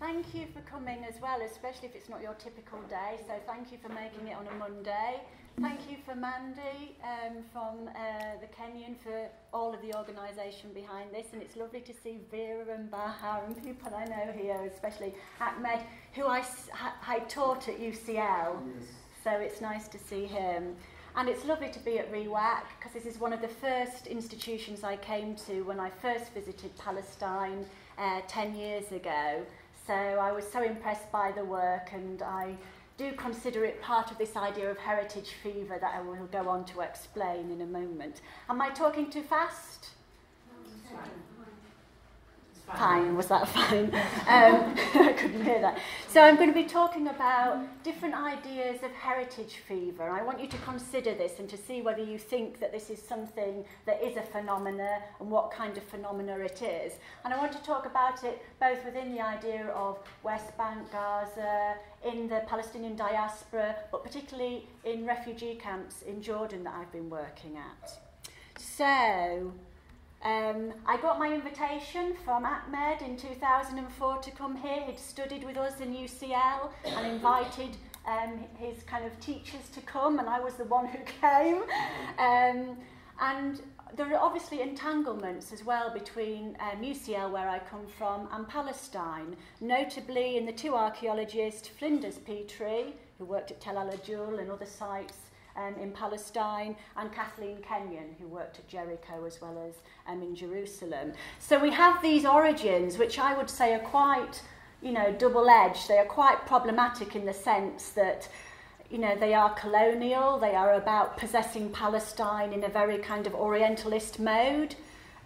Thank you for coming as well, especially if it's not your typical day. So thank you for making it on a Monday. Thank you for Mandy um, from uh, the Kenyon for all of the organisation behind this. And it's lovely to see Vera and Baha and people I know here, especially Ahmed, who I, I taught at UCL. Yes. So it's nice to see him. And it's lovely to be at Riwaq because this is one of the first institutions I came to when I first visited Palestine uh, 10 years ago. So I was so impressed by the work and I do consider it part of this idea of heritage fever that I will go on to explain in a moment. Am I talking too fast? No, fine. Was that fine? um, I couldn't hear that. So I'm going to be talking about different ideas of heritage fever. I want you to consider this and to see whether you think that this is something that is a phenomena and what kind of phenomena it is. And I want to talk about it both within the idea of West Bank, Gaza, in the Palestinian diaspora, but particularly in refugee camps in Jordan that I've been working at. So, Um, I got my invitation from Ahmed in 2004 to come here. He'd studied with us in UCL and invited um, his kind of teachers to come, and I was the one who came. Um, and there are obviously entanglements as well between um, UCL, where I come from, and Palestine, notably in the two archaeologists, Flinders Petrie, who worked at Tel Al and other sites um, in Palestine, and Kathleen Kenyon, who worked at Jericho as well as um, in Jerusalem. So we have these origins, which I would say are quite, you know, double-edged. They are quite problematic in the sense that you know, they are colonial, they are about possessing Palestine in a very kind of Orientalist mode,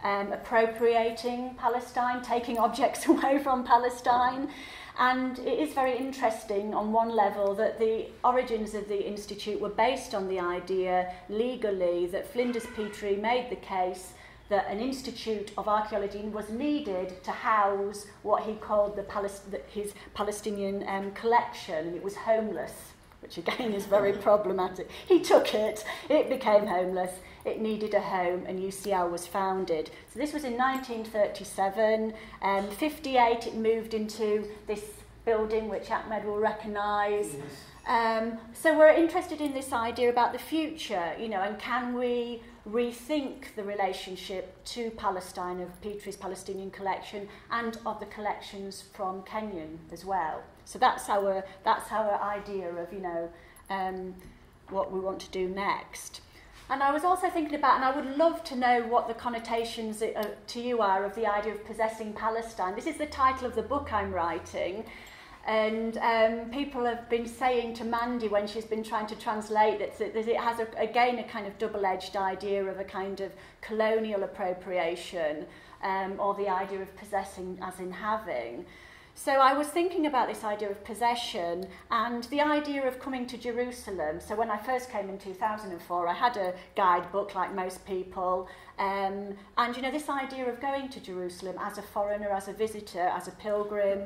um, appropriating Palestine, taking objects away from Palestine. And it is very interesting on one level that the origins of the Institute were based on the idea legally that Flinders Petrie made the case that an institute of archaeology was needed to house what he called the Palest his Palestinian um, collection, and it was homeless, which again is very problematic. He took it, it became homeless, it needed a home and UCL was founded. So this was in 1937. Um, 58 it moved into this building which Ahmed will recognise. Yes. Um, so we're interested in this idea about the future, you know, and can we rethink the relationship to Palestine of Petrie's Palestinian collection and of the collections from Kenyon as well. So that's our that's our idea of you know um, what we want to do next. And I was also thinking about, and I would love to know what the connotations uh, to you are of the idea of possessing Palestine. This is the title of the book I'm writing. And um, people have been saying to Mandy when she's been trying to translate that, that it has, a, again, a kind of double-edged idea of a kind of colonial appropriation um, or the idea of possessing as in having. So I was thinking about this idea of possession and the idea of coming to Jerusalem. So when I first came in 2004, I had a guidebook like most people. Um, and, you know, this idea of going to Jerusalem as a foreigner, as a visitor, as a pilgrim,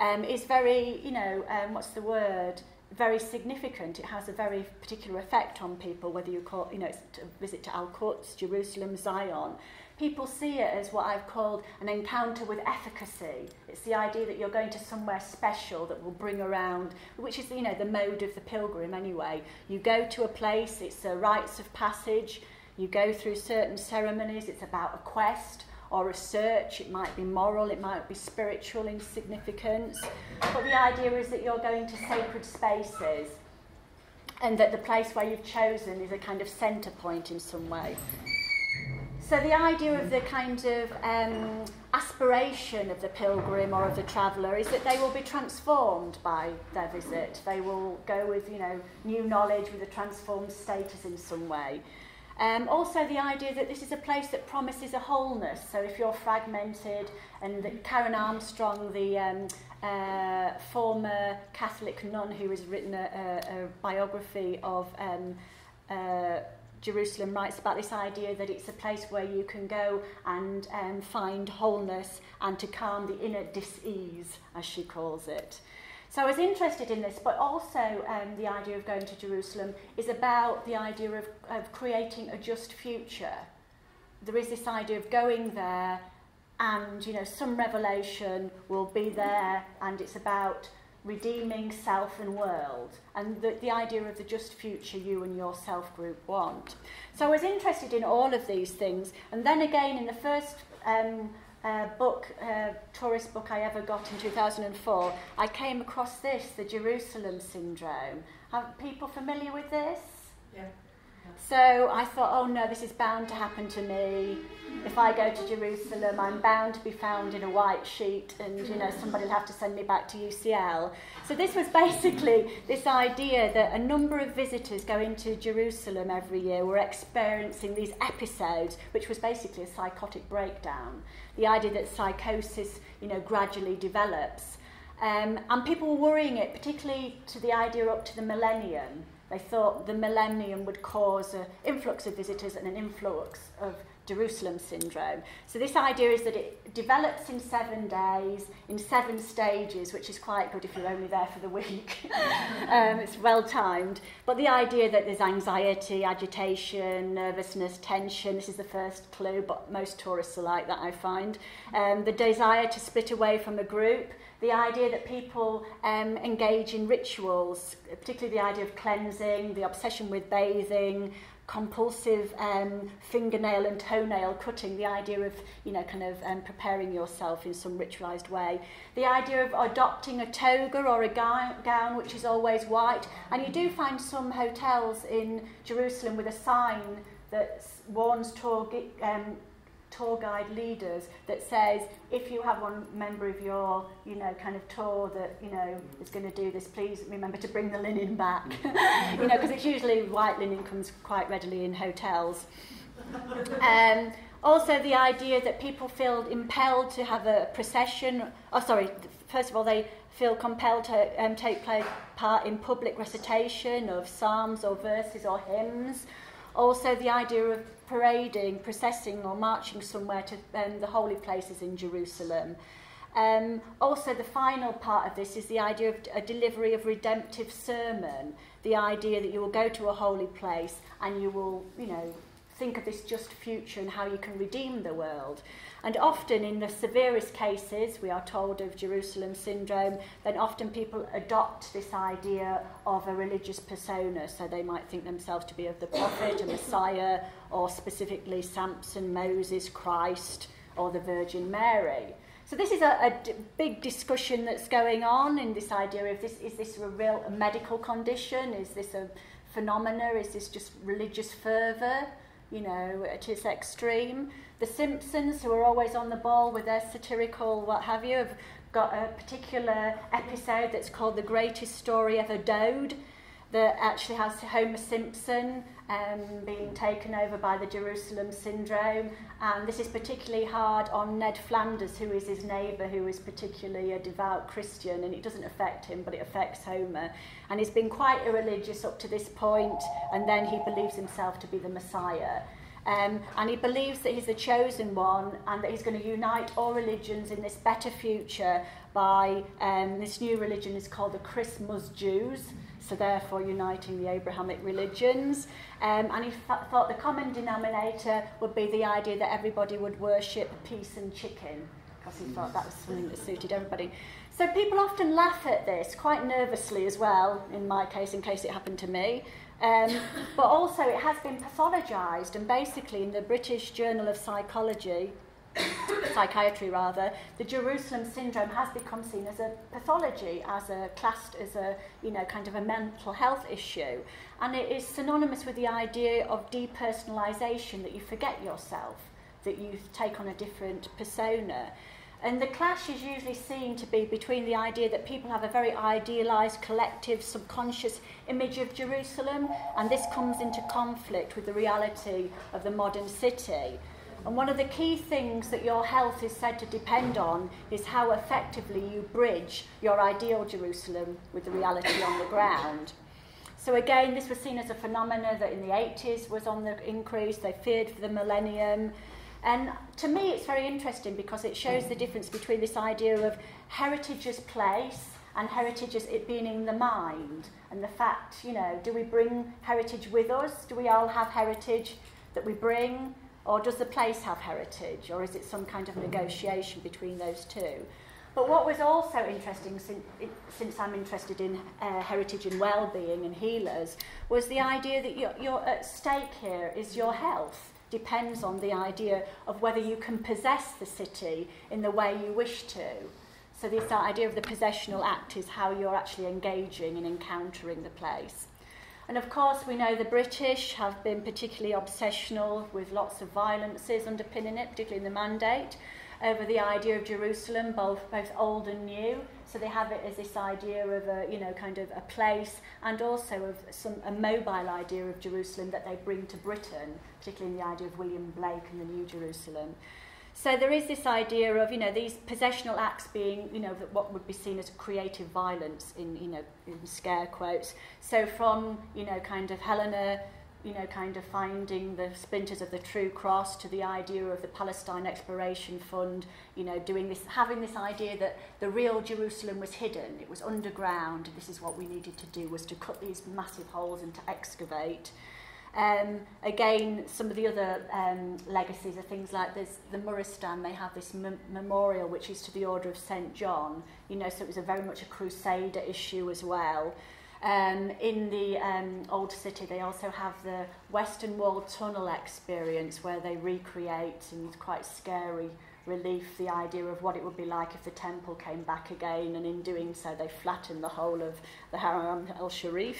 um, is very, you know, um, what's the word? Very significant. It has a very particular effect on people, whether you call, you know, it's a visit to Al-Quds, Jerusalem, Zion. People see it as what I've called an encounter with efficacy. It's the idea that you're going to somewhere special that will bring around, which is, you know, the mode of the pilgrim anyway. You go to a place, it's a rites of passage, you go through certain ceremonies, it's about a quest, or a search, it might be moral, it might be spiritual in significance. But the idea is that you're going to sacred spaces and that the place where you've chosen is a kind of centre point in some way. So the idea of the kind of um, aspiration of the pilgrim or of the traveller is that they will be transformed by their visit. They will go with, you know, new knowledge with a transformed status in some way. Um, also the idea that this is a place that promises a wholeness. So if you're fragmented, and that Karen Armstrong, the um, uh, former Catholic nun who has written a, a, a biography of um, uh, Jerusalem, writes about this idea that it's a place where you can go and um, find wholeness and to calm the inner dis-ease, as she calls it. So I was interested in this, but also um, the idea of going to Jerusalem is about the idea of, of creating a just future. There is this idea of going there and you know some revelation will be there and it's about redeeming self and world and the, the idea of the just future you and your self group want. So I was interested in all of these things and then again in the first um, uh, book, uh, tourist book I ever got in 2004, I came across this, the Jerusalem Syndrome. Are people familiar with this? Yeah. So I thought, oh no, this is bound to happen to me. If I go to Jerusalem, I'm bound to be found in a white sheet, and you know somebody will have to send me back to UCL. So this was basically this idea that a number of visitors going to Jerusalem every year were experiencing these episodes, which was basically a psychotic breakdown. The idea that psychosis, you know, gradually develops. Um, and people were worrying it, particularly to the idea up to the millennium, They thought the millennium would cause an influx of visitors and an influx of Jerusalem syndrome. So this idea is that it develops in seven days, in seven stages, which is quite good if you're only there for the week. um, it's well timed. But the idea that there's anxiety, agitation, nervousness, tension, this is the first clue, but most tourists are like that, I find. Um, the desire to split away from a group, the idea that people um, engage in rituals, particularly the idea of cleansing, the obsession with bathing, compulsive um, fingernail and toenail cutting, the idea of, you know, kind of um, preparing yourself in some ritualized way. The idea of adopting a toga or a gown, which is always white. And you do find some hotels in Jerusalem with a sign that warns tour um, tour guide leaders that says if you have one member of your you know kind of tour that you know is going to do this please remember to bring the linen back. You know because it's usually white linen comes quite readily in hotels. Um, also the idea that people feel impelled to have a procession oh sorry first of all they feel compelled to um, take part in public recitation of psalms or verses or hymns also the idea of parading, processing or marching somewhere to um, the holy places in Jerusalem. Um, also, the final part of this is the idea of a delivery of redemptive sermon, the idea that you will go to a holy place and you will, you know, think of this just future and how you can redeem the world. And often in the severest cases, we are told of Jerusalem syndrome, then often people adopt this idea of a religious persona. So they might think themselves to be of the prophet, a messiah, or specifically Samson, Moses, Christ, or the Virgin Mary. So this is a, big discussion that's going on in this idea of this, is this a real a medical condition? Is this a phenomena? Is this just religious fervour? You know, at its extreme. The Simpsons, who are always on the ball with their satirical what have you, have got a particular episode that's called The Greatest Story Ever D'ohed that actually has Homer Simpson um, being taken over by the Jerusalem syndrome. And this is particularly hard on Ned Flanders, who is his neighbour, who is particularly a devout Christian, and it doesn't affect him, but it affects Homer. And he's been quite irreligious up to this point, and then he believes himself to be the Messiah. Um, and he believes that he's the chosen one and that he's going to unite all religions in this better future by um, this new religion is called the Christmas Jews, so therefore uniting the Abrahamic religions. Um, and he th- thought the common denominator would be the idea that everybody would worship peace and chicken, because he thought that was something that suited everybody. So people often laugh at this, quite nervously as well, in my case, in case it happened to me. Um, but also it has been pathologised and basically in the British Journal of Psychology, psychiatry rather, the Jerusalem syndrome has become seen as a pathology, as a classed as a, you know, kind of a mental health issue. And it is synonymous with the idea of depersonalisation, that you forget yourself, that you take on a different persona. And the clash is usually seen to be between the idea that people have a very idealized, collective, subconscious image of Jerusalem, and this comes into conflict with the reality of the modern city. And one of the key things that your health is said to depend on is how effectively you bridge your ideal Jerusalem with the reality on the ground. So again, this was seen as a phenomenon that in the 80s was on the increase. They feared for the millennium. And to me, it's very interesting because it shows the difference between this idea of heritage as place and heritage as it being in the mind. And the fact, you know, do we bring heritage with us? Do we all have heritage that we bring? Or does the place have heritage? Or is it some kind of negotiation between those two? But what was also interesting, since, since I'm interested in uh, heritage and well-being and healers, was the idea that you're, you're at stake here is your health. Depends on the idea of whether you can possess the city in the way you wish to. So this idea of the possessional act is how you're actually engaging and encountering the place. And of course, we know the British have been particularly obsessional with lots of violences underpinning it, particularly in the mandate over the idea of Jerusalem, both, both old and new. So they have it as this idea of a, you know, kind of a place and also of some, a mobile idea of Jerusalem that they bring to Britain, particularly in the idea of William Blake and the New Jerusalem. So there is this idea of, you know, these possessional acts being, you know, what would be seen as creative violence in, you know, in scare quotes. So from, you know, kind of Helena you know, kind of finding the splinters of the true cross to the idea of the Palestine Exploration Fund, you know, doing this, having this idea that the real Jerusalem was hidden, it was underground, this is what we needed to do, was to cut these massive holes and to excavate. Um, again, some of the other um, legacies are things like this, the Muristan, they have this memorial which is to the Order of St. John, you know, so it was a very much a crusader issue as well. Um, in the um, old city, they also have the Western Wall tunnel experience where they recreate, and it's quite scary relief, the idea of what it would be like if the temple came back again, and in doing so, they flatten the whole of the Haram al Sharif.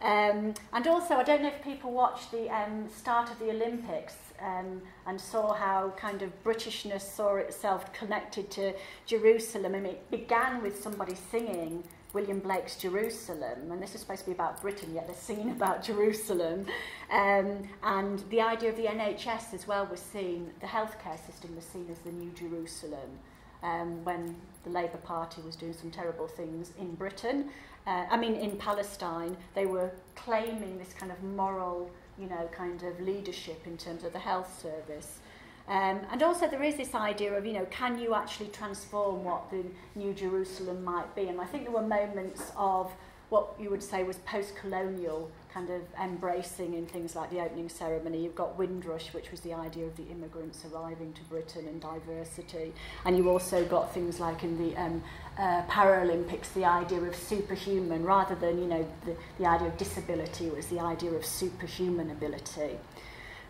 Um, and also, I don't know if people watched the um, start of the Olympics um, and saw how kind of Britishness saw itself connected to Jerusalem. I mean, it began with somebody singing William Blake's Jerusalem, and this is supposed to be about Britain, yet they're singing about Jerusalem. Um, and the idea of the NHS as well was seen, the healthcare system was seen as the new Jerusalem um, when the Labour Party was doing some terrible things in Britain. Uh, I mean, in Palestine, they were claiming this kind of moral, you know, kind of leadership in terms of the health service. Um, and also there is this idea of, you know, can you actually transform what the New Jerusalem might be? And I think there were moments of what you would say was post-colonial kind of embracing in things like the opening ceremony. You've got Windrush, which was the idea of the immigrants arriving to Britain and diversity. And you also got things like in the um, uh, Paralympics, the idea of superhuman, rather than, you know, the, the idea of disability was the idea of superhuman ability.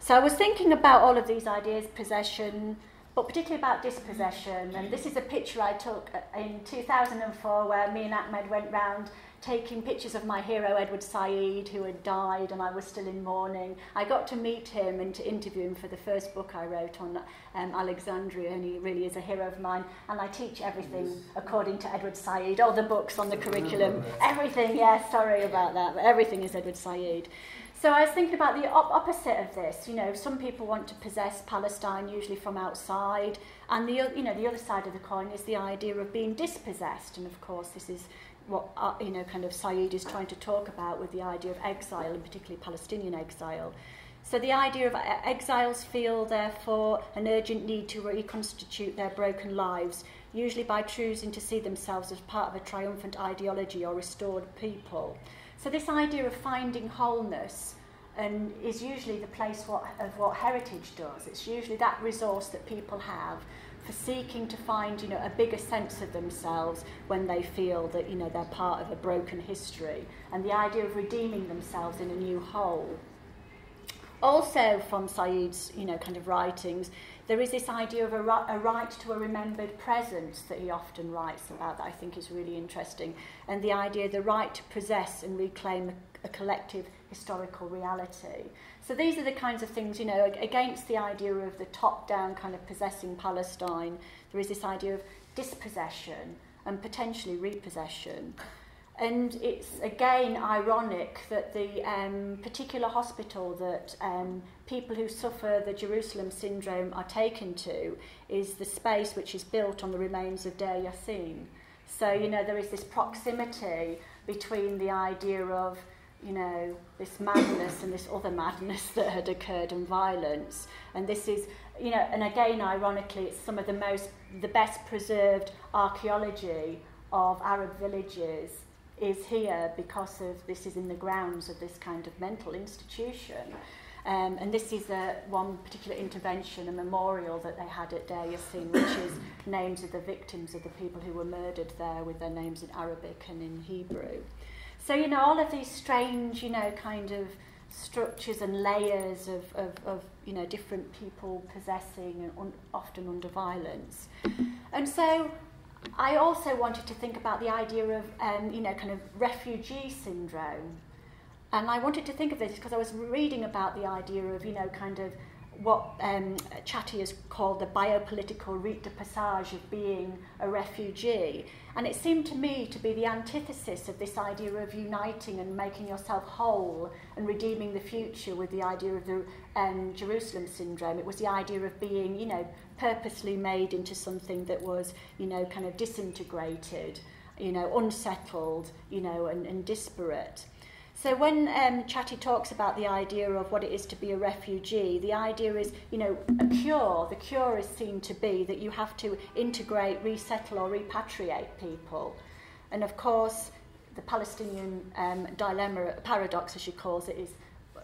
So I was thinking about all of these ideas, possession, but particularly about dispossession. And this is a picture I took in 2004 where me and Ahmed went round taking pictures of my hero Edward Said who had died and I was still in mourning. I got to meet him and to interview him for the first book I wrote on um, Alexandria and he really is a hero of mine and I teach everything yes. according to Edward Said, all the books on the curriculum, everything, yeah, sorry about that, but everything is Edward Said. So I was thinking about the op opposite of this. You know, some people want to possess Palestine, usually from outside, and the you know the other side of the coin is the idea of being dispossessed. And of course, this is what uh, you know, kind of Said is trying to talk about with the idea of exile, and particularly Palestinian exile. So the idea of uh, exiles feel, therefore, an urgent need to reconstitute their broken lives, usually by choosing to see themselves as part of a triumphant ideology or restored people. So this idea of finding wholeness and is usually the place what, of what heritage does. It's usually that resource that people have for seeking to find, you know, a bigger sense of themselves when they feel that, you know, they're part of a broken history. And the idea of redeeming themselves in a new whole. Also from Said's, you know, kind of writings, there is this idea of a, a right to a remembered presence that he often writes about that I think is really interesting. And the idea, the right to possess and reclaim a, a collective historical reality. So these are the kinds of things, you know, against the idea of the top-down kind of possessing Palestine, there is this idea of dispossession and potentially repossession. And it's again ironic that the um, particular hospital that um, people who suffer the Jerusalem syndrome are taken to is the space which is built on the remains of Deir Yassin. So, you know, there is this proximity between the idea of, you know, this madness and this other madness that had occurred and violence. And this is, you know, and again, ironically, it's some of the most, the best preserved archaeology of Arab villages is here because of this is in the grounds of this kind of mental institution. Um, and this is a, one particular intervention, a memorial that they had at Deir Yassin, which is names of the victims of the people who were murdered there with their names in Arabic and in Hebrew. So, you know, all of these strange, you know, kind of structures and layers of, of, of you know, different people possessing and un, often under violence. And so I also wanted to think about the idea of, um, you know, kind of refugee syndrome. And I wanted to think of this because I was reading about the idea of, you know, kind of what um, Chatty has called the biopolitical rite de passage of being a refugee. And it seemed to me to be the antithesis of this idea of uniting and making yourself whole and redeeming the future with the idea of the um, Jerusalem syndrome. It was the idea of being, you know, purposely made into something that was, you know, kind of disintegrated, you know, unsettled, you know, and, and disparate. So when um, Chatty talks about the idea of what it is to be a refugee, the idea is, you know, a cure. The cure is seen to be that you have to integrate, resettle or repatriate people. And of course, the Palestinian um, dilemma, paradox as she calls it, is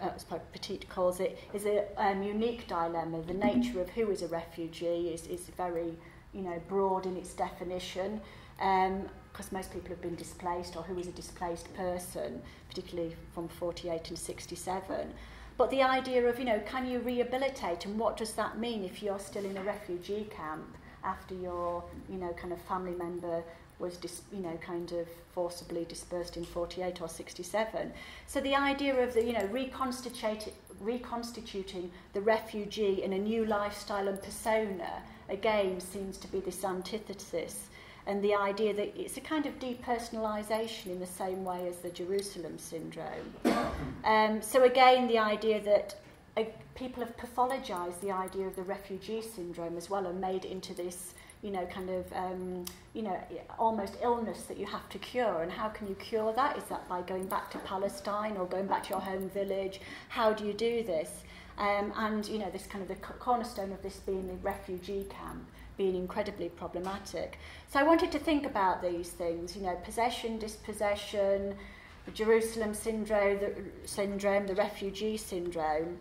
uh, as Petit calls it, is a um, unique dilemma. The nature of who is a refugee is, is very, you know, broad in its definition. Um, because most people have been displaced or who is a displaced person, particularly from 48 and 67. But the idea of, you know, can you rehabilitate and what does that mean if you're still in a refugee camp after your, you know, kind of family member was, dis, you know, kind of forcibly dispersed in 48 or 67. So the idea of the, you know, reconstituting, reconstituting the refugee in a new lifestyle and persona, again, seems to be this antithesis and the idea that it's a kind of depersonalisation in the same way as the Jerusalem syndrome. Um, so again, the idea that uh, people have pathologized the idea of the refugee syndrome as well and made it into this you know, kind of, um, you know, almost illness that you have to cure. And how can you cure that? Is that by going back to Palestine or going back to your home village? How do you do this? Um, and, you know, this kind of the cornerstone of this being the refugee camp being incredibly problematic. So I wanted to think about these things, you know, possession, dispossession, the Jerusalem syndrome, the, syndrome, the refugee syndrome.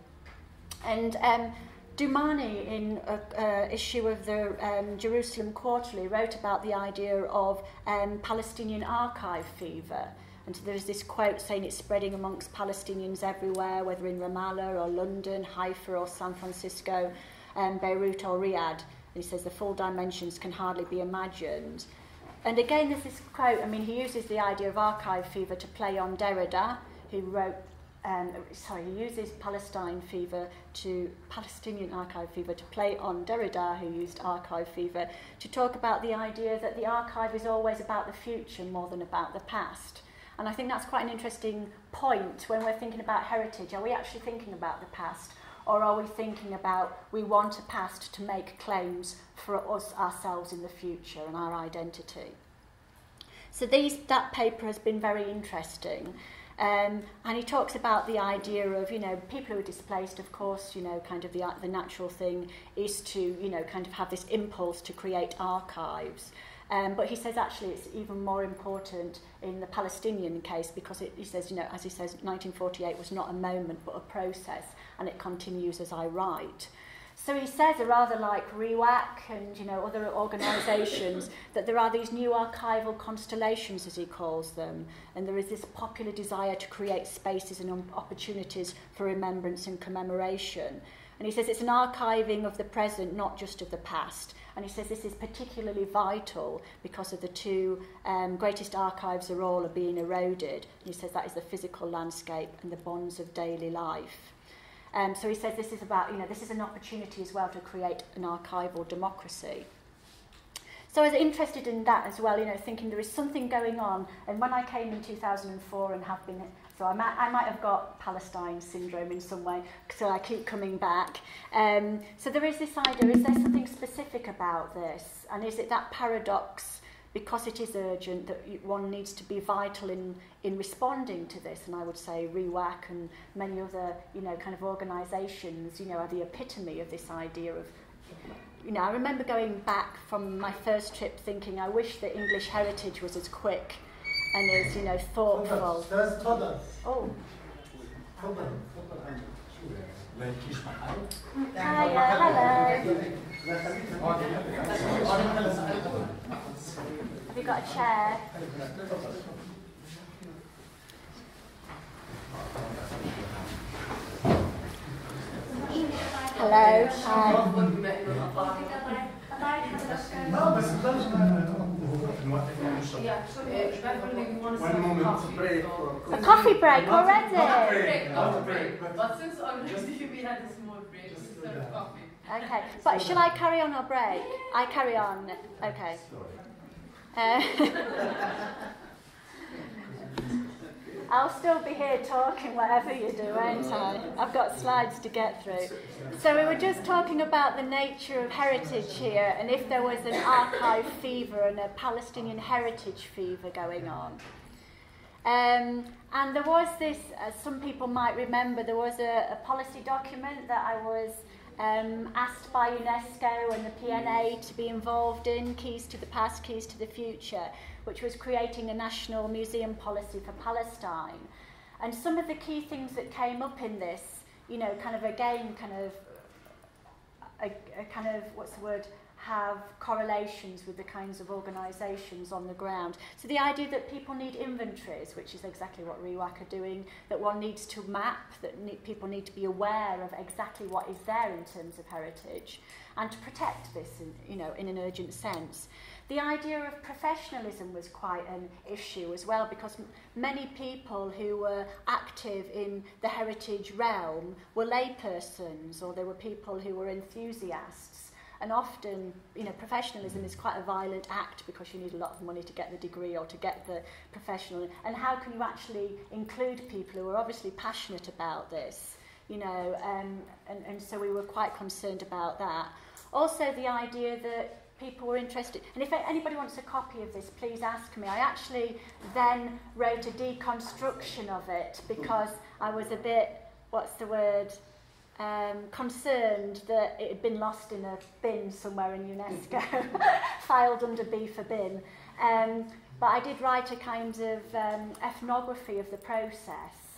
And um, Doumani, in an issue of the um, Jerusalem Quarterly, wrote about the idea of um, Palestinian archive fever. And so there's this quote saying it's spreading amongst Palestinians everywhere, whether in Ramallah or London, Haifa or San Francisco, um, Beirut or Riyadh. And he says the full dimensions can hardly be imagined. And again, there's this quote, I mean, he uses the idea of archive fever to play on Derrida, who wrote, um, sorry, he uses Palestine fever to, Palestinian archive fever to play on Derrida, who used archive fever, to talk about the idea that the archive is always about the future more than about the past. And I think that's quite an interesting point when we're thinking about heritage. Are we actually thinking about the past? Or are we thinking about we want a past to make claims for us ourselves in the future and our identity? So these, that paper has been very interesting. Um, and he talks about the idea of, you know, people who are displaced, of course, you know, kind of the, the natural thing is to, you know, kind of have this impulse to create archives. Um, but he says actually it's even more important in the Palestinian case because it, he says, you know, as he says, 1948 was not a moment but a process and it continues as I write. So he says, rather like Riwaq and you know other organisations, that there are these new archival constellations, as he calls them, and there is this popular desire to create spaces and opportunities for remembrance and commemoration. And he says it's an archiving of the present, not just of the past. And he says this is particularly vital because of the two um, greatest archives are all are being eroded. And he says that is the physical landscape and the bonds of daily life. Um, so he says this is about, you know, this is an opportunity as well to create an archival democracy. So I was interested in that as well, you know, thinking there is something going on. And when I came in 2004 and have been, so I might, I might have got Palestine syndrome in some way, so I keep coming back. Um, so there is this idea, is there something specific about this? And is it that paradox because it is urgent that one needs to be vital in, in responding to this. And I would say Riwaq and many other, you know, kind of organisations, you know, are the epitome of this idea of, you know, I remember going back from my first trip thinking, I wish the English heritage was as quick and as, you know, thoughtful. Oh. Hiya, hello. Have got a chair? Hello. Hi. Break A coffee break already. break, a break. But since already we had a small break, we served coffee. Okay, but shall I carry on or break? I carry on. Okay. Uh, I'll still be here talking whatever you do, won't I? I've got slides to get through. So we were just talking about the nature of heritage here and if there was an archive fever and a Palestinian heritage fever going on. Um, and there was this, as some people might remember, there was a, a policy document that I was um, asked by UNESCO and the PNA to be involved in, Keys to the Past, Keys to the Future, which was creating a national museum policy for Palestine. And some of the key things that came up in this, you know, kind of again, kind of, a, a kind of, what's the word, have correlations with the kinds of organisations on the ground. So the idea that people need inventories, which is exactly what Riwaq are doing, that one needs to map, that ne people need to be aware of exactly what is there in terms of heritage, and to protect this, in, you know, in an urgent sense. The idea of professionalism was quite an issue as well because many people who were active in the heritage realm were laypersons or there were people who were enthusiasts And often, you know, professionalism is quite a violent act because you need a lot of money to get the degree or to get the professional. And how can you actually include people who are obviously passionate about this? You know, um, and, and so we were quite concerned about that. Also, the idea that people were interested. And if anybody wants a copy of this, please ask me. I actually then wrote a deconstruction of it because I was a bit, what's the word, um, concerned that it had been lost in a bin somewhere in UNESCO, filed under B for bin. Um, but I did write a kind of um, ethnography of the process.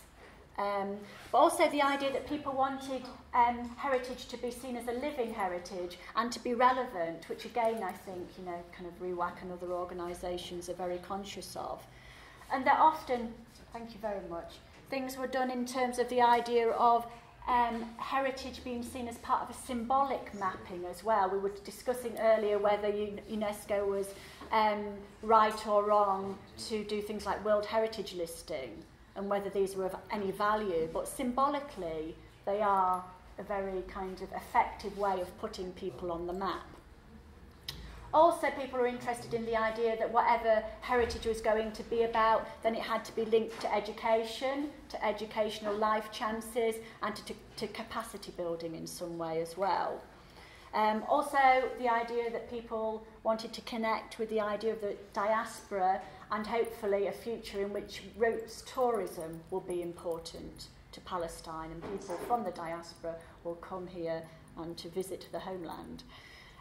Um, but also the idea that people wanted um, heritage to be seen as a living heritage and to be relevant, which again I think, you know, kind of Riwaq and other organisations are very conscious of. And that often, thank you very much, things were done in terms of the idea of um, heritage being seen as part of a symbolic mapping as well. We were discussing earlier whether UNESCO was um, right or wrong to do things like World Heritage listing and whether these were of any value. But symbolically, they are a very kind of effective way of putting people on the map. Also, people are interested in the idea that whatever heritage was going to be about, then it had to be linked to education, to educational life chances, and to, to, to capacity building in some way as well. Um, also, the idea that people wanted to connect with the idea of the diaspora and hopefully a future in which roots tourism will be important to Palestine and people from the diaspora will come here and to visit the homeland.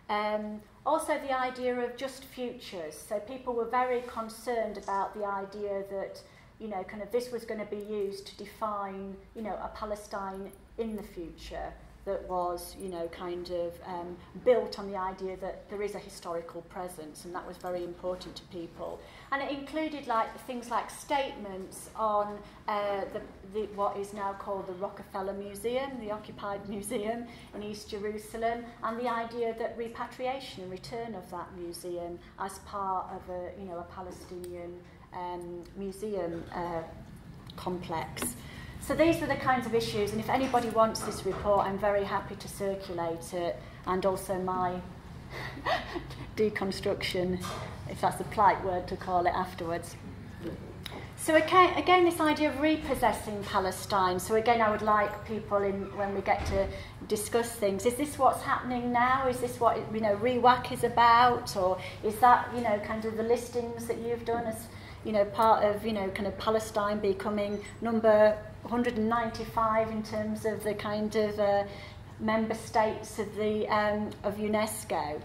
Um, also the idea of just futures. So people were very concerned about the idea that, you know, kind of this was going to be used to define, you know, a Palestine in the future that was, you know, kind of um, built on the idea that there is a historical presence, and that was very important to people. And it included like things like statements on uh, the, the, what is now called the Rockefeller Museum, the occupied museum in East Jerusalem, and the idea that repatriation and return of that museum as part of a, you know, a Palestinian um, museum uh, complex. So these were the kinds of issues, and if anybody wants this report, I'm very happy to circulate it, and also my deconstruction, if that's a polite word to call it afterwards. So again, again, this idea of repossessing Palestine. So again, I would like people in when we get to discuss things. Is this what's happening now? Is this what you know Riwaq is about, or is that you know kind of the listings that you've done as you know part of you know kind of Palestine becoming number 195 in terms of the kind of uh, member states of the um, of UNESCO.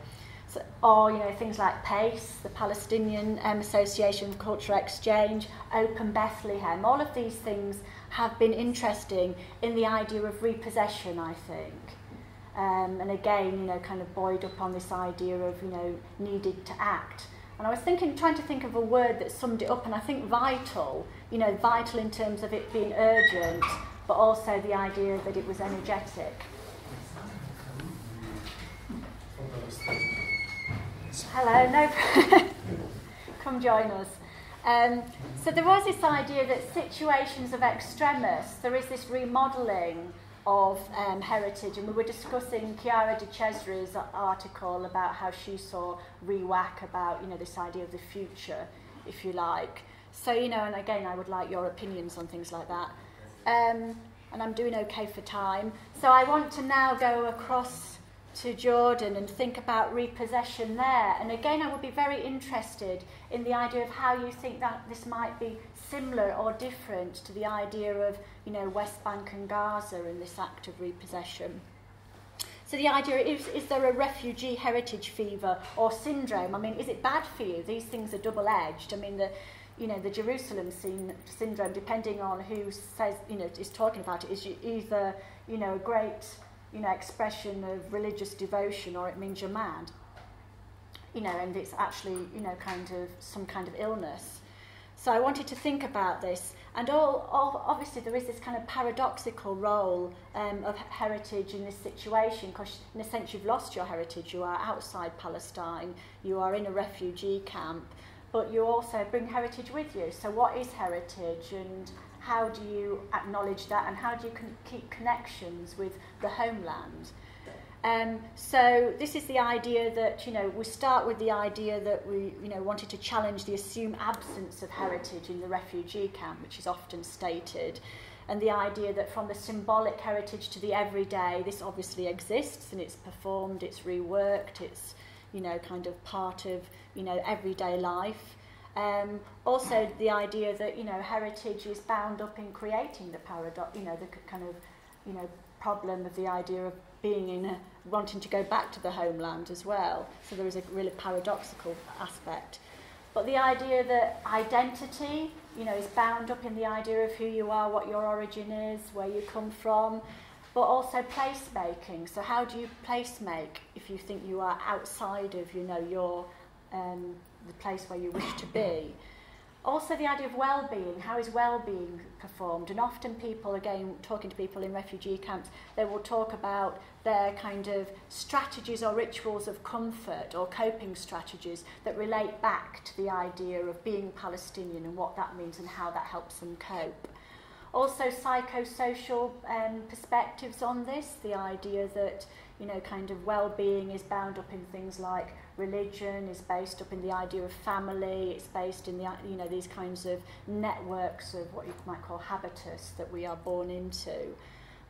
so, or you know things like PACE, the Palestinian um, Association of Cultural Exchange, Open Bethlehem. All of these things have been interesting in the idea of repossession, I think. Um, and again, you know, kind of buoyed up on this idea of, you know, needed to act. And I was thinking, trying to think of a word that summed it up, and I think vital, you know, vital in terms of it being urgent, but also the idea that it was energetic. Hello, no, come join us. Um, so there was this idea that situations of extremis, there is this remodelling of um, heritage, and we were discussing Chiara de Cesari's article about how she saw Riwaq about you know this idea of the future, if you like. So you know, and again, I would like your opinions on things like that. Um, and I'm doing okay for time. So I want to now go across to Jordan and think about repossession there. And again, I would be very interested in the idea of how you think that this might be similar or different to the idea of, you know, West Bank and Gaza and this act of repossession. So the idea is, is there a refugee heritage fever or syndrome? I mean, is it bad for you? These things are double-edged. I mean, the, you know, the Jerusalem syndrome, depending on who says, you know, is talking about it, is either, you know, a great, you know, expression of religious devotion or it means you're mad. You know, and it's actually, you know, kind of some kind of illness. So I wanted to think about this. And all, all, obviously, there is this kind of paradoxical role um, of heritage in this situation because, in a sense, you've lost your heritage. You are outside Palestine, you are in a refugee camp, but you also bring heritage with you. So, what is heritage, and how do you acknowledge that, and how do you con- keep connections with the homeland? Um, so this is the idea that, you know, we start with the idea that we, you know, wanted to challenge the assumed absence of heritage in the refugee camp, which is often stated, and the idea that from the symbolic heritage to the everyday, this obviously exists and it's performed, it's reworked, it's, you know, kind of part of, you know, everyday life. Um, also the idea that, you know, heritage is bound up in creating the paradox, you know, the kind of, you know, problem of the idea of being in a, wanting to go back to the homeland as well. So there is a really paradoxical aspect. But the idea that identity, you know, is bound up in the idea of who you are, what your origin is, where you come from, but also place making. So how do you place make if you think you are outside of, you know, your um, the place where you wish to be? Also the idea of well-being, how is well-being performed? And often people, again, talking to people in refugee camps, they will talk about their kind of strategies or rituals of comfort or coping strategies that relate back to the idea of being Palestinian and what that means and how that helps them cope. Also psychosocial um, perspectives on this, the idea that, you know, kind of well-being is bound up in things like religion is based up in the idea of family, it's based in the, you know, these kinds of networks of what you might call habitus that we are born into.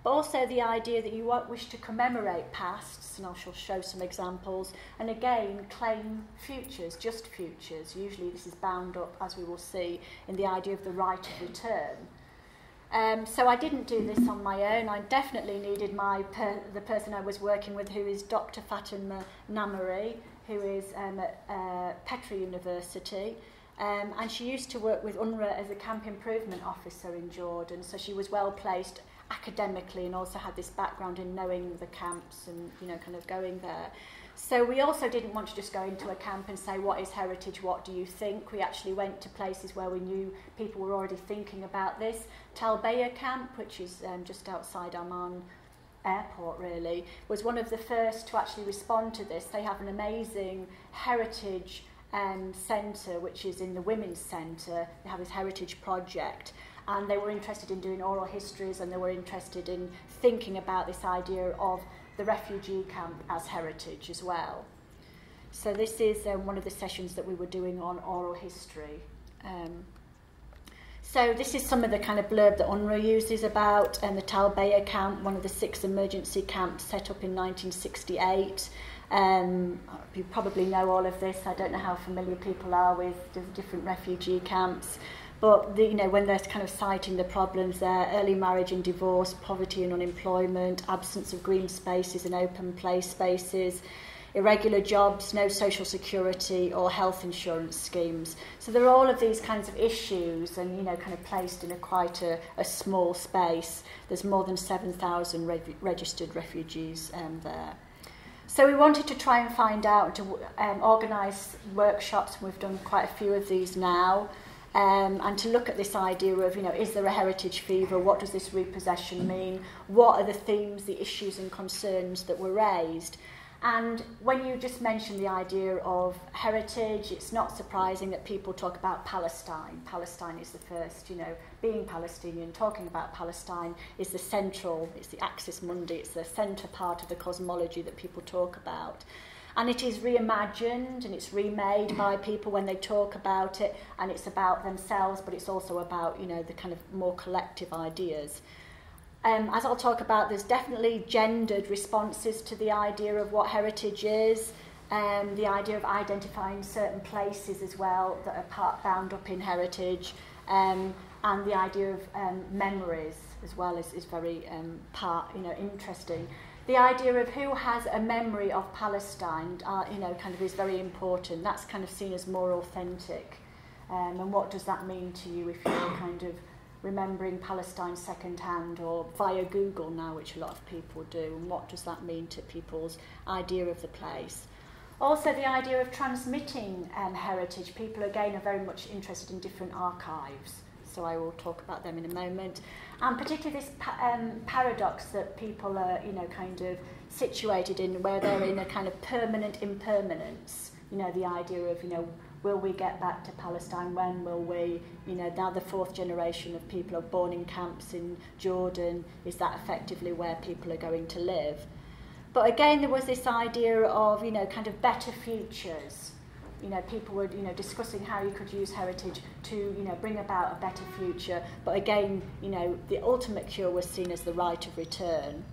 But also the idea that you won't wish to commemorate pasts, and I shall show some examples, and again claim futures, just futures. Usually this is bound up, as we will see, in the idea of the right of return. Um, so I didn't do this on my own. I definitely needed my per, the person I was working with, who is Dr. Fatima Namari, who is um, at uh, Petra University. Um, and she used to work with UNRWA as a camp improvement officer in Jordan, so she was well placed academically and also had this background in knowing the camps and you know kind of going there. So we also didn't want to just go into a camp and say what is heritage, what do you think? We actually went to places where we knew people were already thinking about this. Talbeya camp, which is um, just outside Amman, airport really, was one of the first to actually respond to this. They have an amazing heritage um, centre, which is in the Women's Centre. They have this heritage project. And they were interested in doing oral histories and they were interested in thinking about this idea of the refugee camp as heritage as well. So this is um, one of the sessions that we were doing on oral history. Um, So this is some of the kind of blurb that UNRWA uses about um, the Talbeya camp, one of the six emergency camps set up in 1968. Um, you probably know all of this. I don't know how familiar people are with the different refugee camps. But the, you know, when they're kind of citing the problems there, early marriage and divorce, poverty and unemployment, absence of green spaces and open play spaces, irregular jobs, no social security or health insurance schemes. So there are all of these kinds of issues and, you know, kind of placed in a quite a, a small space. There's more than 7,000 re registered refugees um, there. So we wanted to try and find out, to um, organise workshops, and we've done quite a few of these now, um, and to look at this idea of, you know, is there a heritage fever? What does this repossession mean? What are the themes, the issues and concerns that were raised? And when you just mentioned the idea of heritage, it's not surprising that people talk about Palestine. Palestine is the first, you know, being Palestinian, talking about Palestine is the central, it's the axis mundi, it's the centre part of the cosmology that people talk about. and it is reimagined and it's remade by people when they talk about it and it's about themselves but it's also about you know the kind of more collective ideas um, as I'll talk about there's definitely gendered responses to the idea of what heritage is um, the idea of identifying certain places as well that are part bound up in heritage um, and the idea of um, memories as well is, is very um, part you know interesting the idea of who has a memory of Palestine, uh, you know, kind of is very important. That's kind of seen as more authentic. Um, and what does that mean to you if you're kind of remembering Palestine secondhand or via Google now, which a lot of people do? And what does that mean to people's idea of the place? Also, the idea of transmitting um, heritage. People, again, are very much interested in different archives. So I will talk about them in a moment. And particularly this pa um, paradox that people are, you know, kind of situated in where they're in a kind of permanent impermanence. You know, the idea of, you know, will we get back to Palestine? When will we? You know, now the fourth generation of people are born in camps in Jordan. Is that effectively where people are going to live? But again, there was this idea of, you know, kind of better futures you know, people were, you know, discussing how you could use heritage to, you know, bring about a better future. But again, you know, the ultimate cure was seen as the right of return.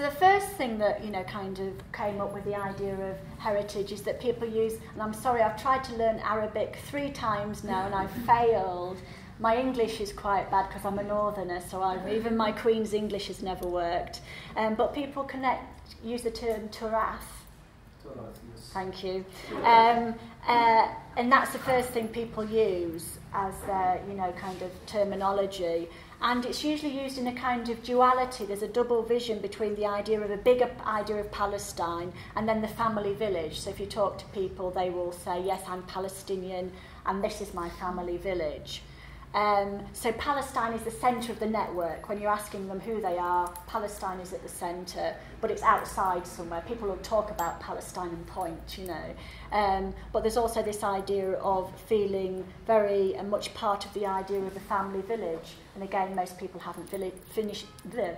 So the first thing that, you know, kind of came up with the idea of heritage is that people use, and I'm sorry, I've tried to learn Arabic three times now and I've failed. My English is quite bad because I'm a northerner, so I, even my Queen's English has never worked. Um, but people connect, use the term turath, Thank you. Um, uh, and that's the first thing people use as their, you know, kind of terminology. And it's usually used in a kind of duality. There's a double vision between the idea of a bigger idea of Palestine and then the family village. So if you talk to people, they will say, yes, I'm Palestinian and this is my family village. Um, so Palestine is the centre of the network. When you're asking them who they are, Palestine is at the centre, but it's outside somewhere. People will talk about Palestine and point, you know. Um, but there's also this idea of feeling very uh, much part of the idea of the family village. And again, most people haven't finished,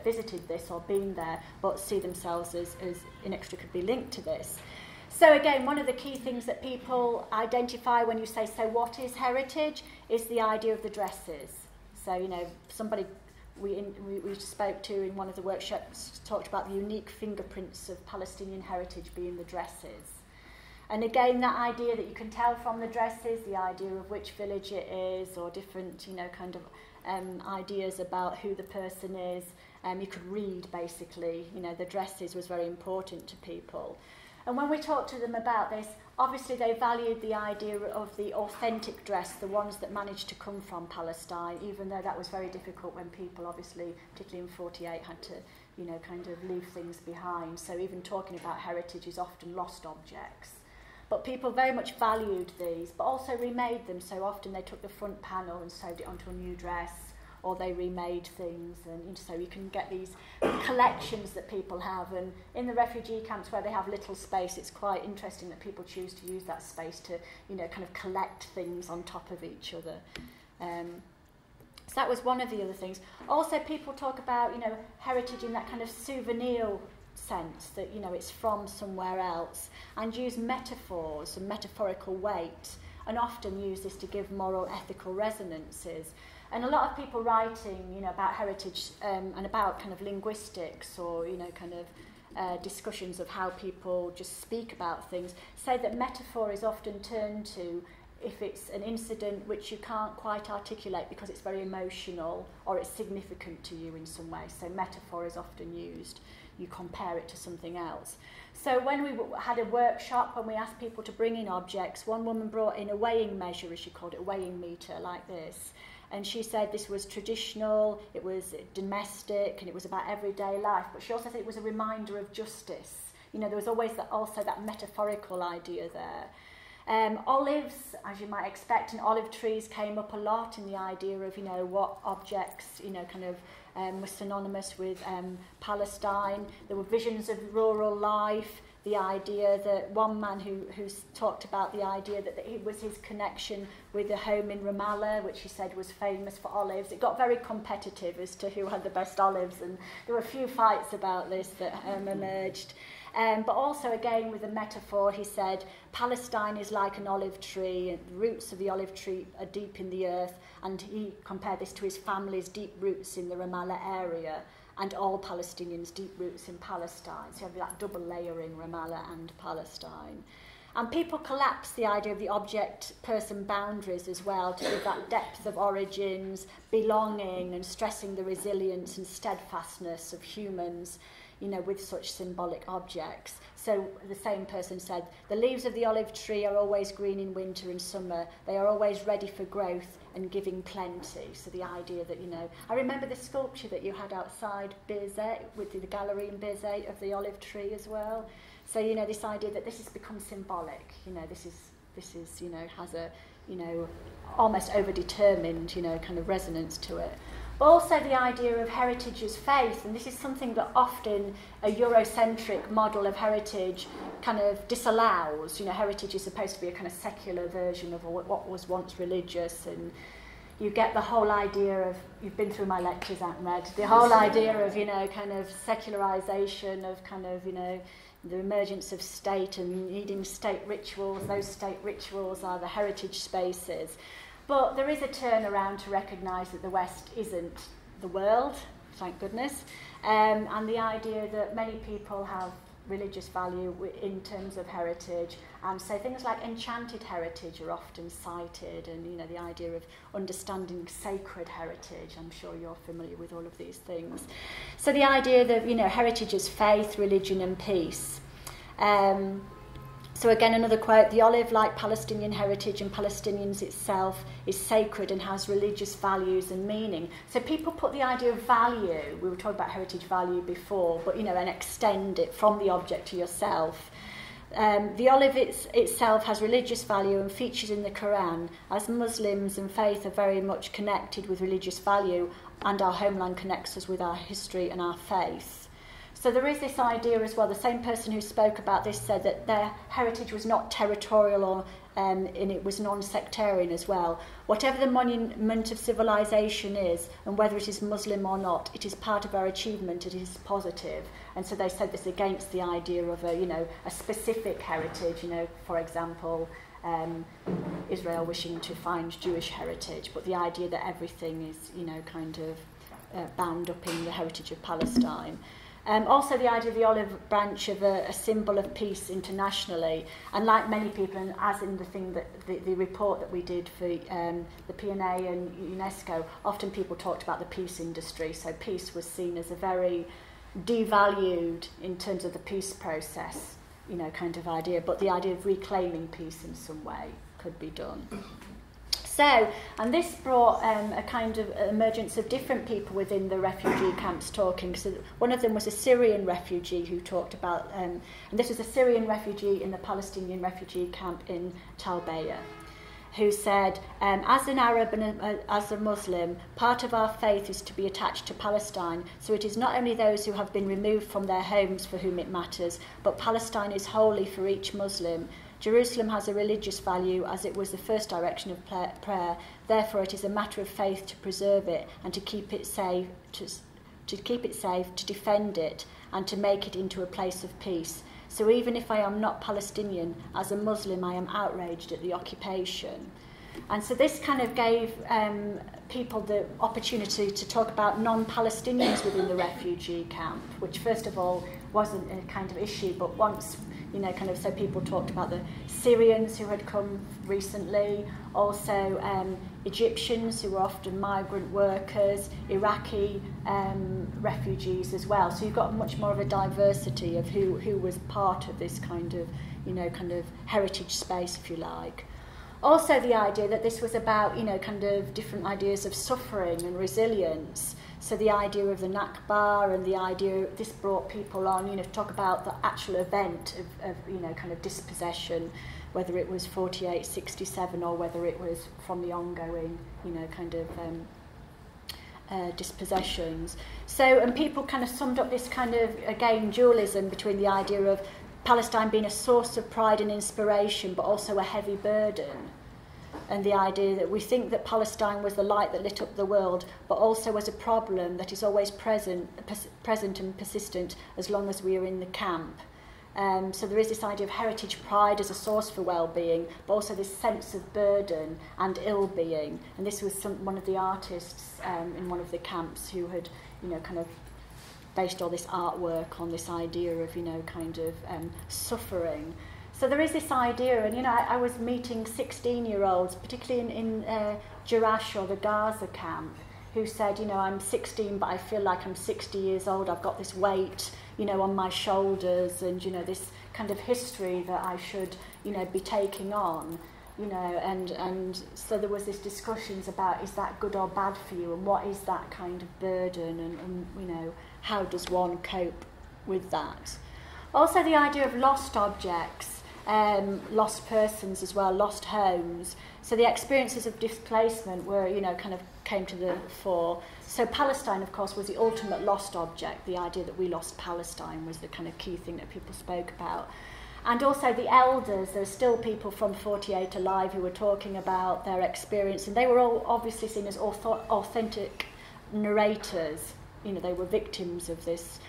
visited this or been there, but see themselves as, as inextricably linked to this. So again, one of the key things that people identify when you say, so what is heritage, is the idea of the dresses. So, you know, somebody we, in, we, we spoke to in one of the workshops talked about the unique fingerprints of Palestinian heritage being the dresses. And again, that idea that you can tell from the dresses, the idea of which village it is, or different, you know, kind of um, ideas about who the person is. Um, you could read, basically, you know, the dresses was very important to people. And when we talked to them about this, obviously they valued the idea of the authentic dress, the ones that managed to come from Palestine, even though that was very difficult when people, obviously, particularly in 48, had to, you know, kind of leave things behind. So even talking about heritage is often lost objects. But people very much valued these, but also remade them. So often they took the front panel and sewed it onto a new dress or they remade things and so you can get these collections that people have. And in the refugee camps where they have little space it's quite interesting that people choose to use that space to you know kind of collect things on top of each other. Um, so that was one of the other things. Also people talk about you know heritage in that kind of souvenir sense that you know it's from somewhere else and use metaphors and metaphorical weight and often use this to give moral ethical resonances and a lot of people writing, you know, about heritage um, and about kind of linguistics or, you know, kind of uh, discussions of how people just speak about things say that metaphor is often turned to if it's an incident which you can't quite articulate because it's very emotional or it's significant to you in some way. So metaphor is often used you compare it to something else. So when we had a workshop, when we asked people to bring in objects, one woman brought in a weighing measure, as she called it, a weighing meter like this. And she said this was traditional, it was domestic, and it was about everyday life. But she also said it was a reminder of justice. You know, there was always that, also that metaphorical idea there. Um, olives, as you might expect, and olive trees came up a lot in the idea of, you know, what objects, you know, kind of um, was synonymous with um, Palestine. There were visions of rural life, the idea that one man who who's talked about the idea that, that it was his connection with a home in Ramallah, which he said was famous for olives. It got very competitive as to who had the best olives, and there were a few fights about this that um, emerged. Um, but also, again, with a metaphor, he said, Palestine is like an olive tree, and the roots of the olive tree are deep in the earth, and he compared this to his family's deep roots in the Ramallah area, and all Palestinians' deep roots in Palestine. So you have that double layering, Ramallah and Palestine. And people collapse the idea of the object person boundaries as well to give that depth of origins, belonging, and stressing the resilience and steadfastness of humans you know, with such symbolic objects. So the same person said, the leaves of the olive tree are always green in winter and summer. They are always ready for growth and giving plenty. So the idea that, you know, I remember the sculpture that you had outside Birzeit, with the gallery in Birzeit of the olive tree as well. So, you know, this idea that this has become symbolic, you know, this is, this is, you know, has a, you know, almost overdetermined, you know, kind of resonance to it. Also the idea of heritage as faith, and this is something that often a Eurocentric model of heritage kind of disallows. You know, heritage is supposed to be a kind of secular version of what was once religious, and you get the whole idea of, you've been through my lectures, Ahmed, the whole idea of, you know, kind of secularization of kind of, you know, the emergence of state and needing state rituals. Those state rituals are the heritage spaces. But there is a turnaround to recognise that the West isn't the world, thank goodness, um, and the idea that many people have religious value in terms of heritage. And so things like enchanted heritage are often cited, and you know the idea of understanding sacred heritage. I'm sure you're familiar with all of these things. So the idea that you know heritage is faith, religion, and peace. Um, So again, another quote, the olive, like Palestinian heritage and Palestinians itself, is sacred and has religious values and meaning. So people put the idea of value, we were talking about heritage value before, but you know, and extend it from the object to yourself. Um, the olive it's, itself has religious value and features in the Quran, as Muslims and faith are very much connected with religious value, and our homeland connects us with our history and our faith. So there is this idea as well. The same person who spoke about this said that their heritage was not territorial or um, and it was non-sectarian as well. Whatever the monument of civilization is, and whether it is Muslim or not, it is part of our achievement. It is positive, and so they said this against the idea of a, you know, a specific heritage. You know, for example, um, Israel wishing to find Jewish heritage, but the idea that everything is, you know, kind of uh, bound up in the heritage of Palestine. Um, also the idea of the olive branch of a, a symbol of peace internationally. And like many people and as in the thing that the, the report that we did for um, the PNA and UNESCO often people talked about the peace industry. So peace was seen as a very devalued in terms of the peace process you know kind of idea. But the idea of reclaiming peace in some way could be done So, and this brought um, a kind of emergence of different people within the refugee camps talking. So one of them was a Syrian refugee who talked about, um, and this was a Syrian refugee in the Palestinian refugee camp in Talbeya who said, um, as an Arab and a, as a Muslim, part of our faith is to be attached to Palestine. So it is not only those who have been removed from their homes for whom it matters, but Palestine is holy for each Muslim. Jerusalem has a religious value as it was the first direction of prayer. Therefore, it is a matter of faith to preserve it and to keep it safe, to, to keep it safe, to defend it, and to make it into a place of peace. So even if I am not Palestinian, as a Muslim, I am outraged at the occupation. And so this kind of gave um, people the opportunity to talk about non-Palestinians within the refugee camp, which first of all wasn't a kind of issue, but once you know, kind of, so people talked about the Syrians who had come recently, also um, Egyptians who were often migrant workers, Iraqi um, refugees as well. So you've got much more of a diversity of who, who was part of this kind of, you know, kind of heritage space, if you like. Also the idea that this was about, you know, kind of different ideas of suffering and resilience. So the idea of the Nakba and the idea, this brought people on, you know, to talk about the actual event of, of you know, kind of dispossession, whether it was 48, 67 or whether it was from the ongoing, you know, kind of um, uh, dispossessions. So, and people kind of summed up this kind of, again, dualism between the idea of Palestine being a source of pride and inspiration, but also a heavy burden. And the idea that we think that Palestine was the light that lit up the world, but also as a problem that is always present, present and persistent as long as we are in the camp. Um, so there is this idea of heritage pride as a source for well-being, but also this sense of burden and ill-being. And this was some, one of the artists um, in one of the camps who had, you know, kind of based all this artwork on this idea of, you know, kind of um, suffering. So there is this idea, and you know, I, I was meeting 16-year-olds, particularly in, in uh, Jerash or the Gaza camp, who said, you know, I'm 16, but I feel like I'm 60 years old. I've got this weight, you know, on my shoulders, and you know, this kind of history that I should, you know, be taking on you know, and, and so there was this discussions about is that good or bad for you and what is that kind of burden and, and you know, how does one cope with that. Also the idea of lost objects, um, lost persons as well, lost homes. So the experiences of displacement were, you know, kind of came to the fore. So Palestine, of course, was the ultimate lost object. The idea that we lost Palestine was the kind of key thing that people spoke about. And also the elders, there are still people from 48 alive who were talking about their experience, and they were all obviously seen as authentic narrators. You know, they were victims of this,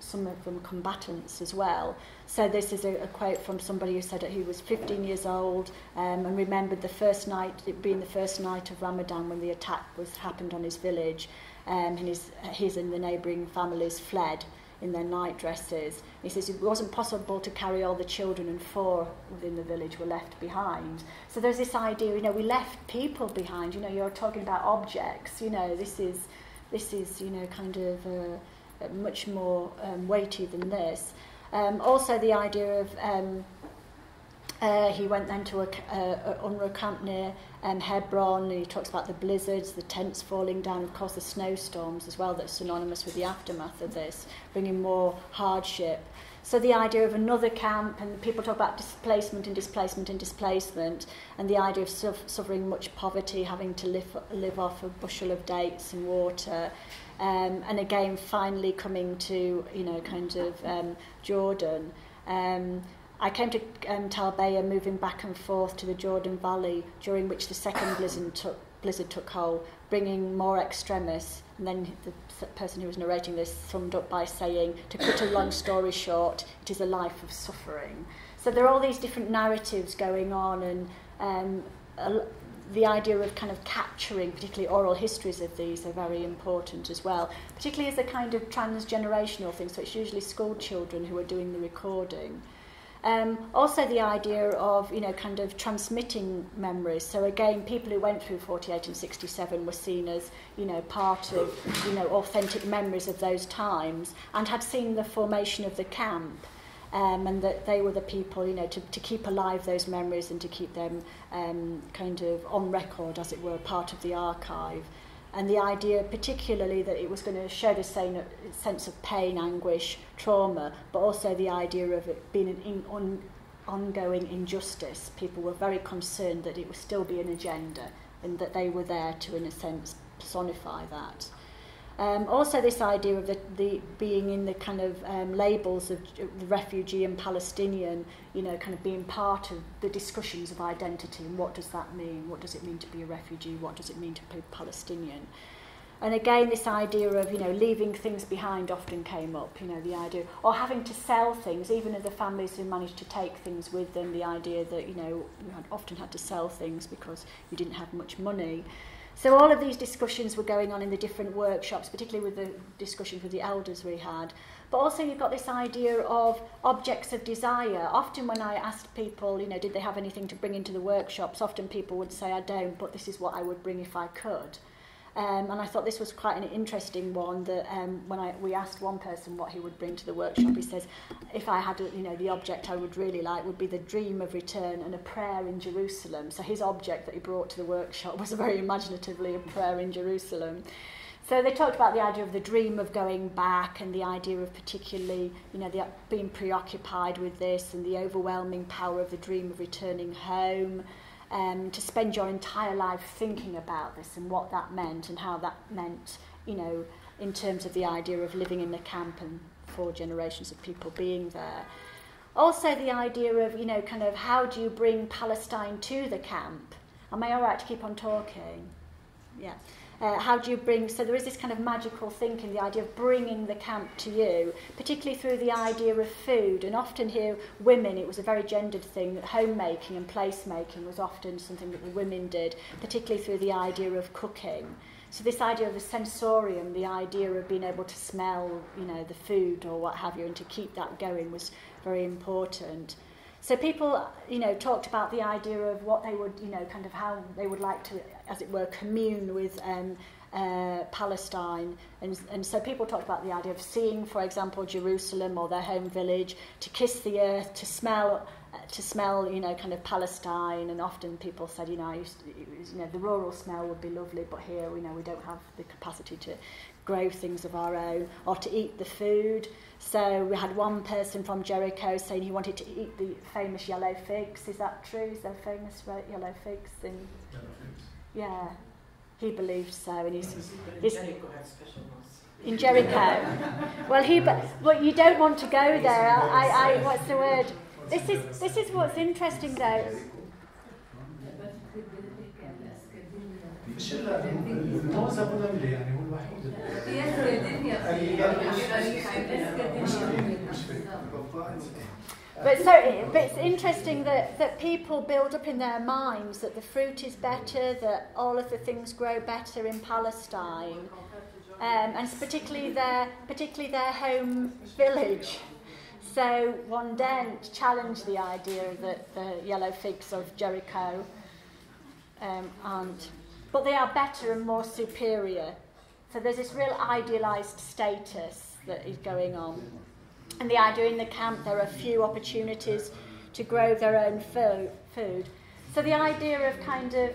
some of them combatants as well. So this is a, a quote from somebody who said that he was 15 years old um, and remembered the first night, it being the first night of Ramadan when the attack was happened on his village, um, and his, his and the neighbouring families fled in their night dresses. He says it wasn't possible to carry all the children and four within the village were left behind. So there's this idea, you know, we left people behind. You know, you're talking about objects. You know, this is, this is, you know, kind of uh, much more um, weighty than this. Um, also the idea of um, uh, he went then to a, uh, UNRWA camp near um, Hebron and he talks about the blizzards, the tents falling down, of course the snowstorms as well that's synonymous with the aftermath of this, bringing more hardship. So the idea of another camp, and people talk about displacement and displacement and displacement, and the idea of suffering much poverty, having to live, live off a bushel of dates and water, um, and again finally coming to, you know, kind of um, Jordan. Um, I came to um, Talbeya moving back and forth to the Jordan Valley during which the second blizzard took, blizzard took hold, bringing more extremists. And then the person who was narrating this summed up by saying, to cut a long story short, it is a life of suffering. So there are all these different narratives going on and um, the idea of kind of capturing particularly oral histories of these are very important as well, particularly as a kind of transgenerational thing. So it's usually school children who are doing the recording. Um, also the idea of, you know, kind of transmitting memories. So again, people who went through 48 and 67 were seen as, you know, part of, you know, authentic memories of those times and had seen the formation of the camp. Um, and that they were the people, you know, to, to keep alive those memories and to keep them um, kind of on record, as it were, part of the archive. and the idea particularly that it was going to show the same sense of pain, anguish, trauma, but also the idea of it being an in, on, ongoing injustice. People were very concerned that it would still be an agenda and that they were there to, in a sense, personify that. Um, also this idea of the, the being in the kind of um, labels of the refugee and Palestinian, you know, kind of being part of the discussions of identity and what does that mean? What does it mean to be a refugee? What does it mean to be Palestinian? And again, this idea of, you know, leaving things behind often came up, you know, the idea, or having to sell things, even of the families who managed to take things with them, the idea that, you know, you had often had to sell things because you didn't have much money. So all of these discussions were going on in the different workshops, particularly with the discussions with the elders we had. But also you've got this idea of objects of desire. Often when I asked people, you know, did they have anything to bring into the workshops, often people would say, I don't, but this is what I would bring if I could. Um, and I thought this was quite an interesting one that um, when I, we asked one person what he would bring to the workshop, he says, if I had, a, you know, the object I would really like would be the dream of return and a prayer in Jerusalem. So his object that he brought to the workshop was very imaginatively a prayer in Jerusalem. So they talked about the idea of the dream of going back and the idea of particularly, you know, the, being preoccupied with this and the overwhelming power of the dream of returning home. Um, to spend your entire life thinking about this and what that meant and how that meant, you know, in terms of the idea of living in the camp and four generations of people being there. Also, the idea of, you know, kind of how do you bring Palestine to the camp? Am I all right to keep on talking? Yeah. Uh, how do you bring, so there is this kind of magical thinking, the idea of bringing the camp to you, particularly through the idea of food. And often here, women, it was a very gendered thing, that homemaking and placemaking was often something that the women did, particularly through the idea of cooking. So this idea of the sensorium, the idea of being able to smell, you know, the food or what have you, and to keep that going was very important. So people, you know, talked about the idea of what they would, you know, kind of how they would like to, as it were, commune with um, uh, Palestine. And, and so people talked about the idea of seeing, for example, Jerusalem or their home village, to kiss the earth, to smell, uh, to smell, you know, kind of Palestine. And often people said, you know, I used to, you know, the rural smell would be lovely, but here, you know, we don't have the capacity to grow things of our own or to eat the food. So we had one person from Jericho saying he wanted to eat the famous yellow figs. Is that true? Is there famous yellow figs? In, yellow figs. Yeah, he believes so. And he's, he's Jericho has special in Jericho. well, he, but well, you don't want to go there. I, I, what's the word? This is this is what's interesting though. But so, but it's interesting that, that people build up in their minds that the fruit is better, that all of the things grow better in Palestine, um, and particularly their particularly their home village. So one dent challenged the idea that the yellow figs of Jericho um, aren't, but they are better and more superior. So there's this real idealized status that is going on. And the idea in the camp there are few opportunities to grow their own food. So the idea of kind of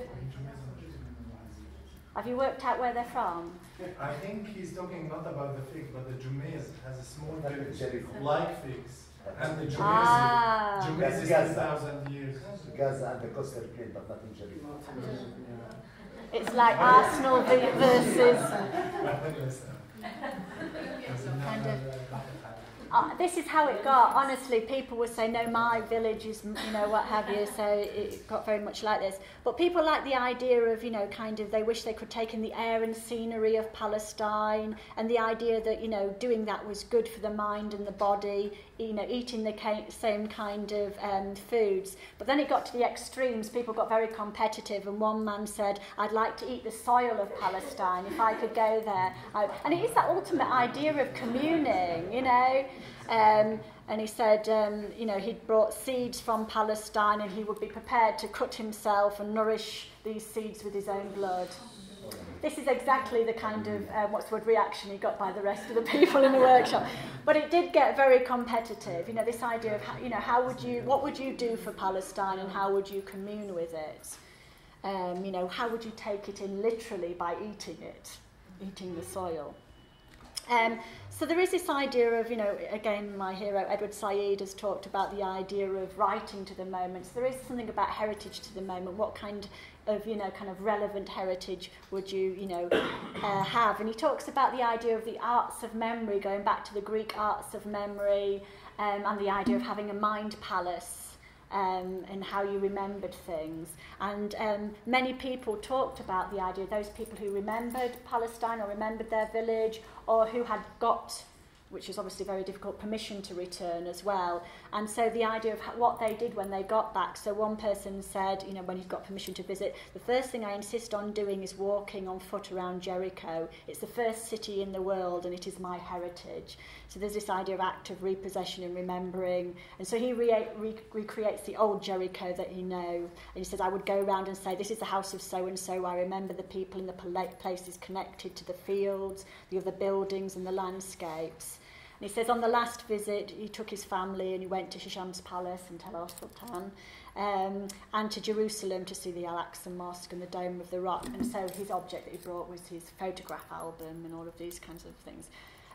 have you worked out where they're from? I think he's talking not about the fig, but the Jumez has a small village like figs. And the Jumez, ah. Jumez is 2,000 years. Gaza and the coastal plain, but not in Jericho. It's like Arsenal versus. kind of uh, this is how it got. Honestly, people would say, no, my village is, you know, what have you. So it got very much like this. But people like the idea of, you know, kind of, they wish they could take in the air and scenery of Palestine and the idea that, you know, doing that was good for the mind and the body, you know, eating the same kind of um, foods. But then it got to the extremes. People got very competitive. And one man said, I'd like to eat the soil of Palestine if I could go there. I, and it is that ultimate idea of communing, you know. Um, and he said, um, you know, he'd brought seeds from Palestine and he would be prepared to cut himself and nourish these seeds with his own blood. This is exactly the kind of um, what's the word reaction he got by the rest of the people in the workshop. But it did get very competitive. You know, this idea of how, you know how would you what would you do for Palestine and how would you commune with it? Um, you know, how would you take it in literally by eating it, eating the soil? Um, so there is this idea of, you know, again, my hero Edward Said has talked about the idea of writing to the moment. So there is something about heritage to the moment. What kind of, you know, kind of relevant heritage would you, you know, uh, have? And he talks about the idea of the arts of memory, going back to the Greek arts of memory, um, and the idea of having a mind palace um, and how you remembered things. And um, many people talked about the idea, those people who remembered Palestine or remembered their village or who had got which is obviously very difficult, permission to return as well. And so the idea of what they did when they got back. So one person said, you know, when he's got permission to visit, the first thing I insist on doing is walking on foot around Jericho. It's the first city in the world and it is my heritage. So there's this idea of active repossession and remembering. And so he re- re- recreates the old Jericho that he knows. And he says, I would go around and say, this is the house of so-and-so. I remember the people and the places connected to the fields, the other buildings and the landscapes. And he says on the last visit, he took his family and he went to Hisham's palace and Tel El Sultan um, and to Jerusalem to see the Al-Aqsa Mosque and the Dome of the Rock. And so his object that he brought was his photograph album and all of these kinds of things.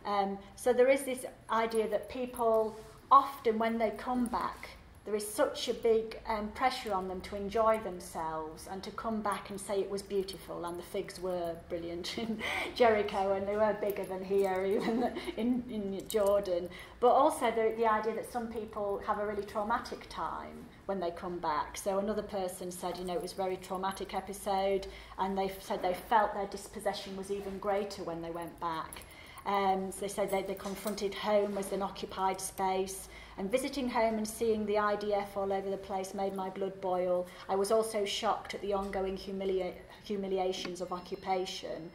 Um, so there is this idea that people often, when they come back, there is such a big um, pressure on them to enjoy themselves and to come back and say it was beautiful and the figs were brilliant in Jericho and they were bigger than here even in, in Jordan. But also the, the idea that some people have a really traumatic time when they come back. So another person said you know it was a very traumatic episode and they said they felt their dispossession was even greater when they went back. Um, so they said they, they confronted home as an occupied space and visiting home and seeing the IDF all over the place made my blood boil. I was also shocked at the ongoing humilia humiliations of occupation.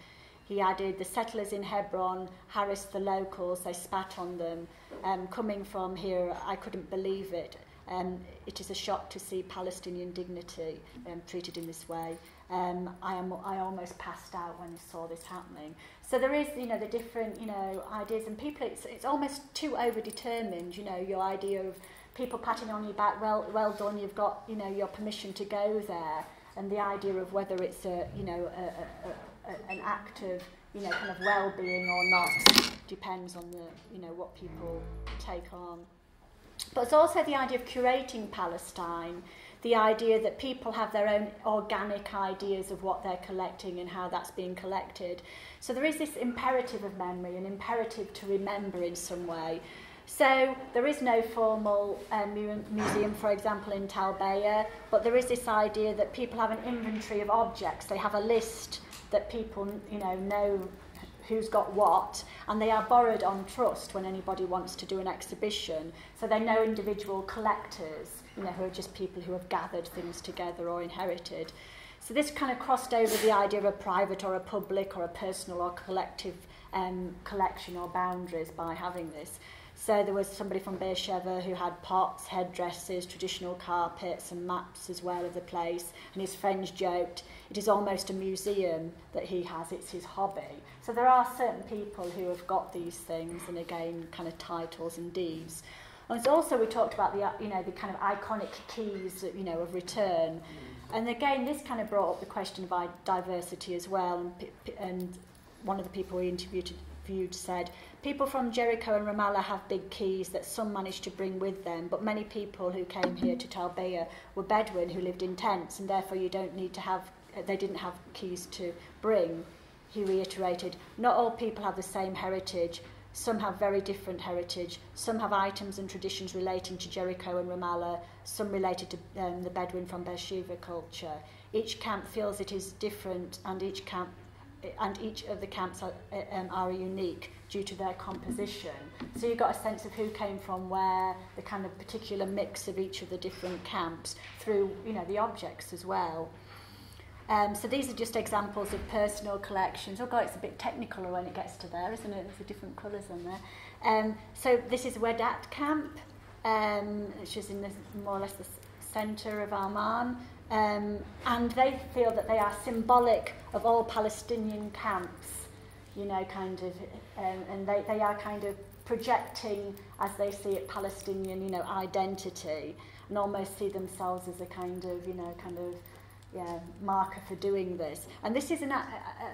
He added, the settlers in Hebron harassed the locals, they spat on them. Um, coming from here, I couldn't believe it. Um, it is a shock to see Palestinian dignity um, treated in this way. Um, I, am, I almost passed out when I saw this happening. So there is, you know, the different, you know, ideas, and people, it's, it's almost too over-determined, you know, your idea of people patting on your back, well, well done, you've got, you know, your permission to go there, and the idea of whether it's a, you know, a, a, a, an act of, you know, kind of well-being or not, depends on the, you know, what people take on. But it's also the idea of curating Palestine, the idea that people have their own organic ideas of what they're collecting and how that's being collected. So there is this imperative of memory, an imperative to remember in some way. So there is no formal um, museum, for example, in Talbeya, but there is this idea that people have an inventory of objects. They have a list that people, you know, know who's got what, and they are borrowed on trust when anybody wants to do an exhibition. So they know individual collectors you know, who are just people who have gathered things together or inherited. So this kind of crossed over the idea of a private or a public or a personal or collective um, collection or boundaries by having this. So there was somebody from Beersheba who had pots, headdresses, traditional carpets and maps as well of the place. And his friends joked, it is almost a museum that he has, it's his hobby. So there are certain people who have got these things and again kind of titles and deeds. And also we talked about the, uh, you know, the kind of iconic keys, you know, of return. Mm. And again, this kind of brought up the question of diversity as well. And, and one of the people we interviewed, interviewed said, people from Jericho and Ramallah have big keys that some managed to bring with them, but many people who came here to Talbeya were Bedouin who lived in tents, and therefore you don't need to have, uh, they didn't have keys to bring. He reiterated, not all people have the same heritage, Some have very different heritage. Some have items and traditions relating to Jericho and Ramallah, some related to um, the Bedouin from Beersheba culture. Each camp feels it is different and each camp and each of the camps are, um, are unique due to their composition. So you've got a sense of who came from where, the kind of particular mix of each of the different camps through, you know, the objects as well. Um, so these are just examples of personal collections. God, it's a bit technical when it gets to there, isn't it? There's different colours on there. Um, so this is Wedat Camp, um, which is in the, more or less the centre of Amman. Um, and they feel that they are symbolic of all Palestinian camps, you know, kind of, um, and they, they are kind of projecting, as they see it, Palestinian, you know, identity, and almost see themselves as a kind of, you know, kind of yeah, marker for doing this. And this is an, a,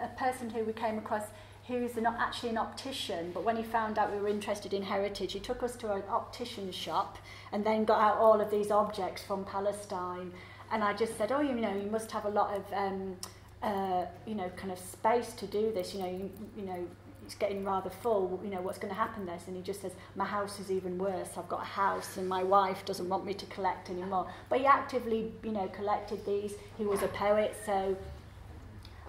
a person who we came across who's an, actually an optician, but when he found out we were interested in heritage, he took us to an optician shop and then got out all of these objects from Palestine. And I just said, oh, you know, you must have a lot of, um, uh, you know, kind of space to do this. You know, you, you know, it's getting rather full, you know, what's going to happen this? And he just says, my house is even worse. I've got a house and my wife doesn't want me to collect anymore. But he actively, you know, collected these. He was a poet, so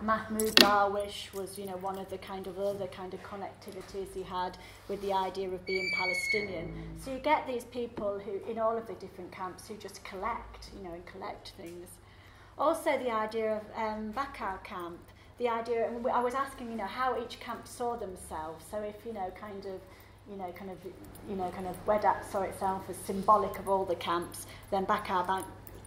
Mahmoud Darwish was, you know, one of the kind of other kind of connectivities he had with the idea of being Palestinian. So you get these people who, in all of the different camps, who just collect, you know, and collect things. Also, the idea of um, Baqa'a camp, the idea, and I was asking, you know, how each camp saw themselves. So if, you know, kind of, you know, kind of, you know, kind of Wedat saw itself as symbolic of all the camps, then Baqa'a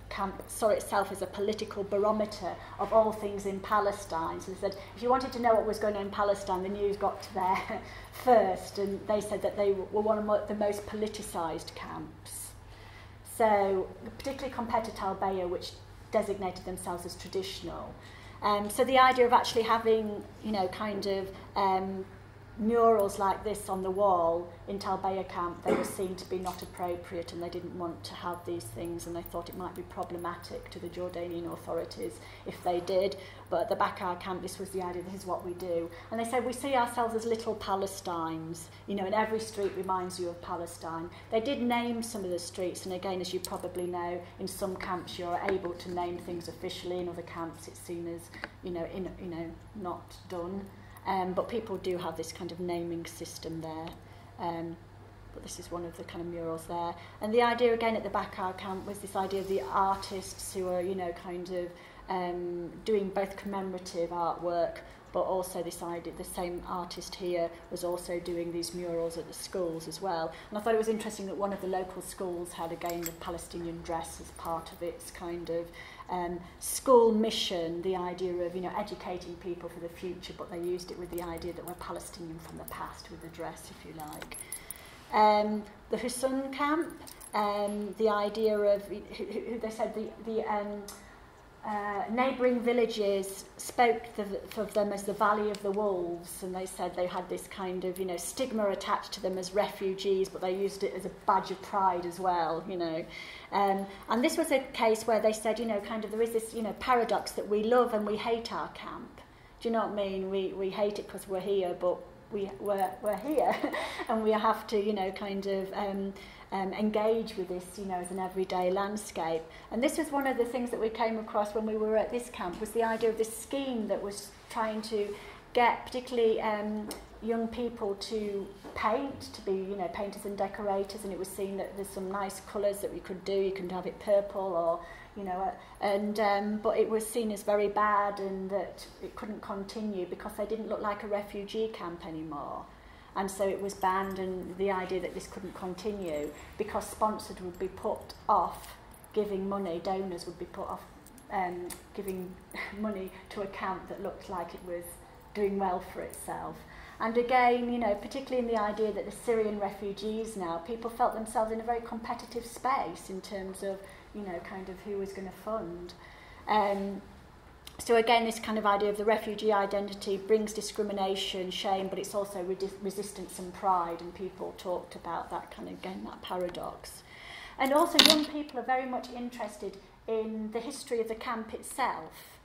camp saw itself as a political barometer of all things in Palestine. So they said, if you wanted to know what was going on in Palestine, the news got to there first, and they said that they were one of the most politicised camps. So, particularly compared to Talbeya, which designated themselves as traditional. Um, so the idea of actually having, you know, kind of um, murals like this on the wall in Talbeya camp, they were seen to be not appropriate and they didn't want to have these things and they thought it might be problematic to the Jordanian authorities if they did. But at the Baqa'a camp, this was the idea, this is what we do. And they said, we see ourselves as little Palestines, you know, and every street reminds you of Palestine. They did name some of the streets, and again, as you probably know, in some camps you're able to name things officially, in other camps it's seen as, you know, in, you know not done. Um, but people do have this kind of naming system there. Um, but this is one of the kind of murals there. And the idea again at the Baqa'a camp was this idea of the artists who are, you know, kind of um, doing both commemorative artwork, but also this idea, the same artist here was also doing these murals at the schools as well. And I thought it was interesting that one of the local schools had again the Palestinian dress as part of its kind of um, school mission, the idea of you know educating people for the future, but they used it with the idea that we're Palestinian from the past with the dress, if you like. Um, the Husun camp, um, the idea of who, who they said the the um, uh, neighbouring villages spoke the, of them as the Valley of the Wolves, and they said they had this kind of, you know, stigma attached to them as refugees, but they used it as a badge of pride as well, you know. Um, and this was a case where they said, you know, kind of there is this, you know, paradox that we love and we hate our camp. Do you know what I mean? We, we hate it because we're here, but we, we're, we're here, and we have to, you know, kind of... Um, um, engage with this, you know, as an everyday landscape. And this was one of the things that we came across when we were at this camp, was the idea of this scheme that was trying to get particularly um, young people to paint, to be, you know, painters and decorators, and it was seen that there's some nice colours that we could do. You can have it purple or, you know, uh, and um, but it was seen as very bad and that it couldn't continue because they didn't look like a refugee camp anymore. And so it was banned and the idea that this couldn't continue because sponsored would be put off giving money, donors would be put off um, giving money to a camp that looked like it was doing well for itself. And again, you know, particularly in the idea that the Syrian refugees now, people felt themselves in a very competitive space in terms of, you know, kind of who was going to fund. Um, So again, this kind of idea of the refugee identity brings discrimination, shame, but it's also re resistance and pride, and people talked about that kind of, again, that paradox. And also young people are very much interested in the history of the camp itself.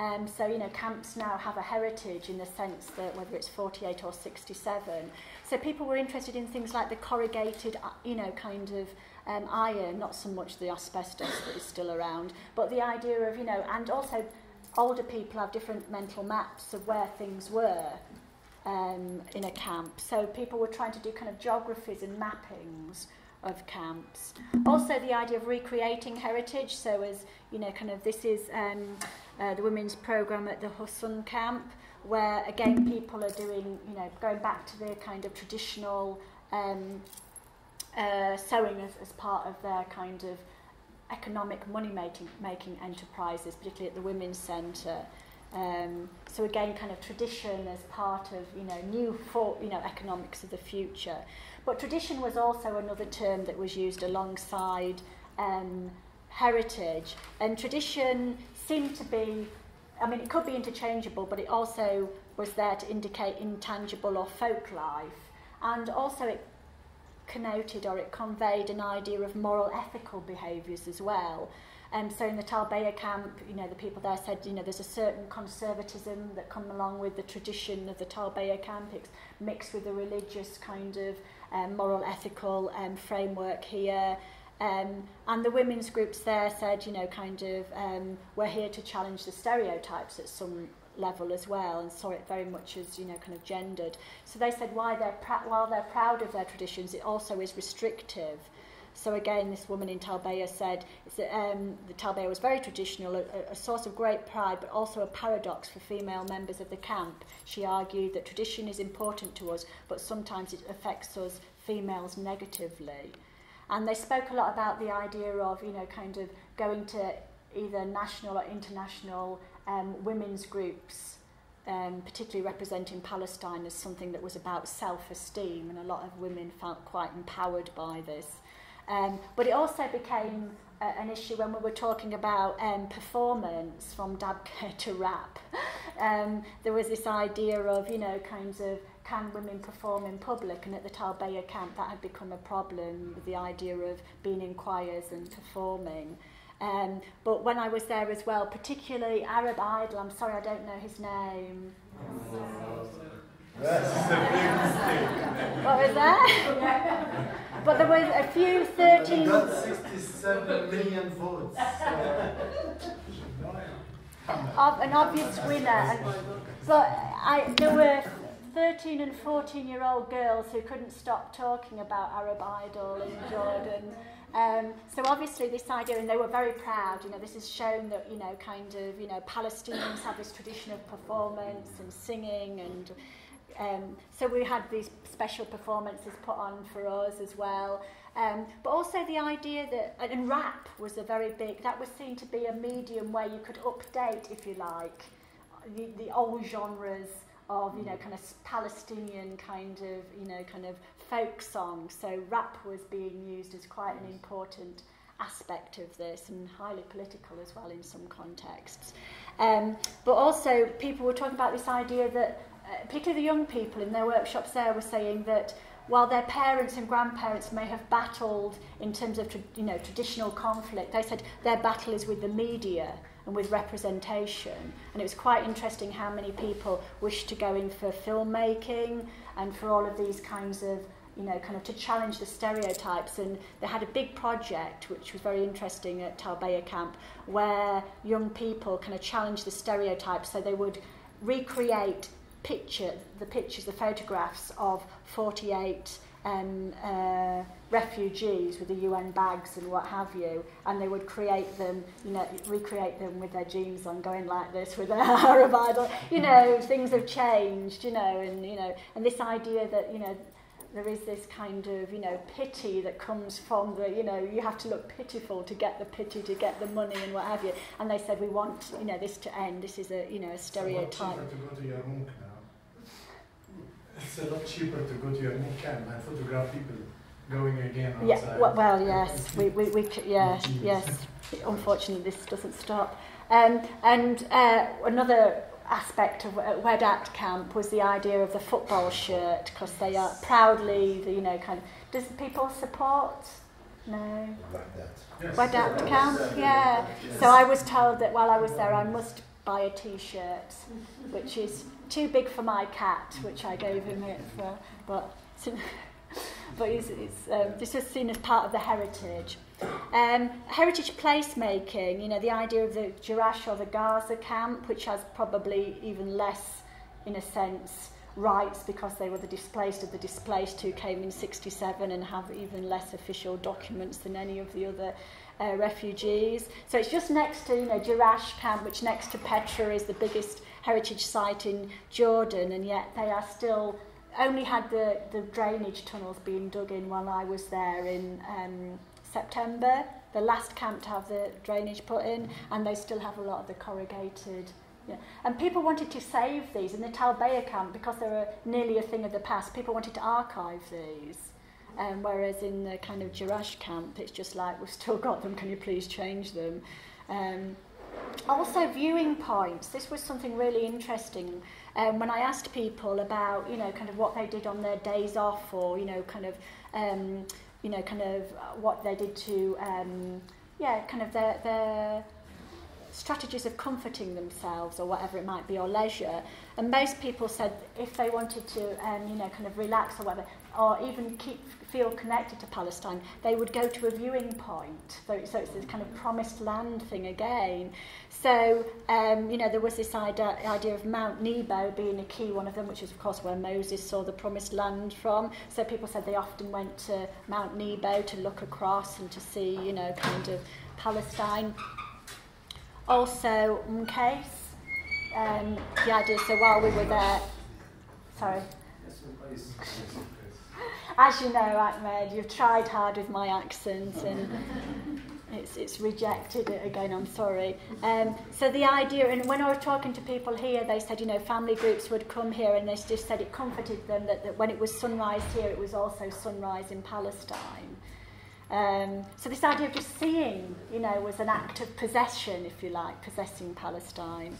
Um, so, you know, camps now have a heritage in the sense that whether it's 48 or 67. So people were interested in things like the corrugated, uh, you know, kind of um, iron, not so much the asbestos that is still around, but the idea of, you know, and also older people have different mental maps of where things were um, in a camp. So people were trying to do kind of geographies and mappings of camps. Also the idea of recreating heritage. So as, you know, kind of this is um, uh, the women's program at the Husun camp, where again people are doing, you know, going back to the kind of traditional um, uh, sewing as, as part of their kind of economic money making, making enterprises, particularly at the Women's Centre. Um, so again, kind of tradition as part of you know new for, you know economics of the future. But tradition was also another term that was used alongside um, heritage, and tradition seemed to be. I mean, it could be interchangeable, but it also was there to indicate intangible or folk life, and also it connoted or it conveyed an idea of moral ethical behaviours as well. Um, so in the Talbeya camp, you know, the people there said, you know, there's a certain conservatism that come along with the tradition of the Talbeya camp. It's mixed with a religious kind of um, moral ethical um, framework here. Um, and the women's groups there said, you know, kind of, um, we're here to challenge the stereotypes at some level as well and saw it very much as you know kind of gendered. So they said why they're while they're proud of their traditions it also is restrictive. So again this woman in Talbeya said that um, the Talbeya was very traditional a, a source of great pride but also a paradox for female members of the camp. She argued that tradition is important to us but sometimes it affects us females negatively. And they spoke a lot about the idea of you know kind of going to either national or international um, women's groups, um, particularly representing Palestine, as something that was about self-esteem, and a lot of women felt quite empowered by this. Um, but it also became uh, an issue when we were talking about um, performance from dabke to rap. Um, there was this idea of, you know, kinds of can women perform in public? And at the Talbeya camp, that had become a problem with the idea of being in choirs and performing. Um, but when I was there as well, particularly Arab Idol, I'm sorry I don't know his name. what was that? but there was a few 13. Got 67 million votes. of an obvious winner. And, but I, there were 13 and 14 year old girls who couldn't stop talking about Arab Idol in Jordan. Um, so obviously this idea, and they were very proud, you know, this has shown that, you know, kind of, you know, Palestinians have this tradition of performance and singing and um, so we had these special performances put on for us as well. Um, but also the idea that, and rap was a very big, that was seen to be a medium where you could update, if you like, the, the old genres of, you know, kind of Palestinian kind of, you know, kind of folk song. So rap was being used as quite an important aspect of this and highly political as well in some contexts. Um, but also people were talking about this idea that, uh, particularly the young people in their workshops there were saying that while their parents and grandparents may have battled in terms of you know traditional conflict, they said their battle is with the media and with representation. And it was quite interesting how many people wished to go in for filmmaking and for all of these kinds of you know, kind of to challenge the stereotypes. And they had a big project, which was very interesting at Talbeya Camp, where young people kind of challenged the stereotypes. So they would recreate picture, the pictures, the photographs of 48 um, uh, refugees with the UN bags and what have you, and they would create them, you know, recreate them with their jeans on, going like this with their Arab idol. You know, things have changed, you know, and you know, and this idea that you know there is this kind of, you know, pity that comes from the, you know, you have to look pitiful to get the pity, to get the money and what have you. And they said, we want, you know, this to end. This is a, you know, a stereotype. It's a lot cheaper to go to Yarmouk now. It's a lot cheaper to go to Yarmouk camp and photograph people going again outside. Yeah, well, well yes, we, we, we, yeah, yes. Unfortunately, this doesn't stop. Um, and uh, another aspect of at Wehdat camp was the idea of the football shirt because they are proudly, the, you know, kind of. Does people support? No. Yes. Wehdat camp, yeah. So I was told that while I was there, I must buy a T-shirt, which is too big for my cat, which I gave him it for, but. But it's, it's, um, this was seen as part of the heritage. Um, heritage placemaking, you know, the idea of the Jerash or the Gaza camp, which has probably even less, in a sense, rights because they were the displaced of the displaced who came in 67 and have even less official documents than any of the other uh, refugees. So it's just next to, you know, Jerash camp, which next to Petra is the biggest heritage site in Jordan, and yet they are still only had the, the drainage tunnels being dug in while I was there in um, September, the last camp to have the drainage put in, and they still have a lot of the corrugated. Yeah. And people wanted to save these in the Talbeya camp because they were nearly a thing of the past. People wanted to archive these. Um, whereas in the kind of Jerash camp, it's just like, we've still got them, can you please change them? Um, also, viewing points. This was something really interesting. Um, when I asked people about, you know, kind of what they did on their days off or, you know, kind of um, you know, kind of what they did to, um, yeah, kind of their, their strategies of comforting themselves or whatever it might be, or leisure. And most people said if they wanted to, um, you know, kind of relax or whatever, or even keep feel connected to Palestine, they would go to a viewing point. So, so it's this kind of promised land thing again. So, um, you know, there was this idea, idea of Mount Nebo being a key one of them, which is, of course, where Moses saw the promised land from. So people said they often went to Mount Nebo to look across and to see, you know, kind of Palestine. Also, okay, um, the idea, so while we were there, sorry. As you know, Ahmed, you've tried hard with my accent and it's, it's rejected it again, I'm sorry. Um, so the idea, and when I was talking to people here, they said, you know, family groups would come here and they just said it comforted them that, that when it was sunrise here, it was also sunrise in Palestine. Um, so this idea of just seeing, you know, was an act of possession, if you like, possessing Palestine.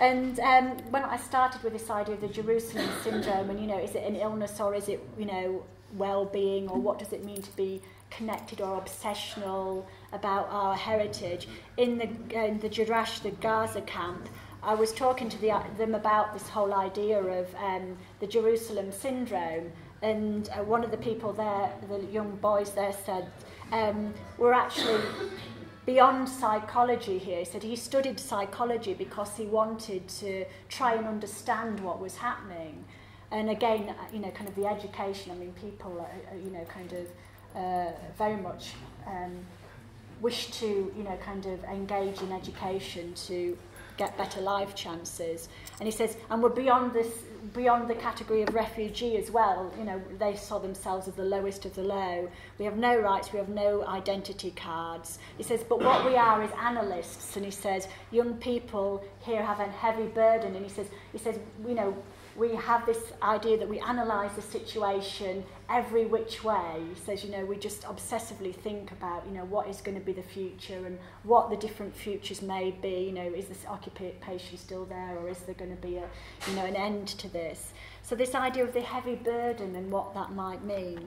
And um, when I started with this idea of the Jerusalem syndrome, and you know, is it an illness or is it, you know, well-being, or what does it mean to be connected or obsessional about our heritage? In the in the Jerash, the Gaza camp, I was talking to the, them about this whole idea of um, the Jerusalem syndrome, and uh, one of the people there, the young boys there, said um, we're actually beyond psychology here. He said he studied psychology because he wanted to try and understand what was happening. And again, uh, you know, kind of the education, I mean, people, are, you know, kind of uh, very much um, wish to, you know, kind of engage in education to get better life chances. And he says, and we're beyond this, beyond the category of refugee as well. You know, they saw themselves as the lowest of the low. We have no rights, we have no identity cards. He says, but what we are is analysts. And he says, young people here have a heavy burden. And he says, he says, you know, we have this idea that we analyse the situation every which way. Says, you know, we just obsessively think about, you know, what is going to be the future and what the different futures may be. You know, is this occupation still there or is there going to be a, you know, an end to this? So this idea of the heavy burden and what that might mean.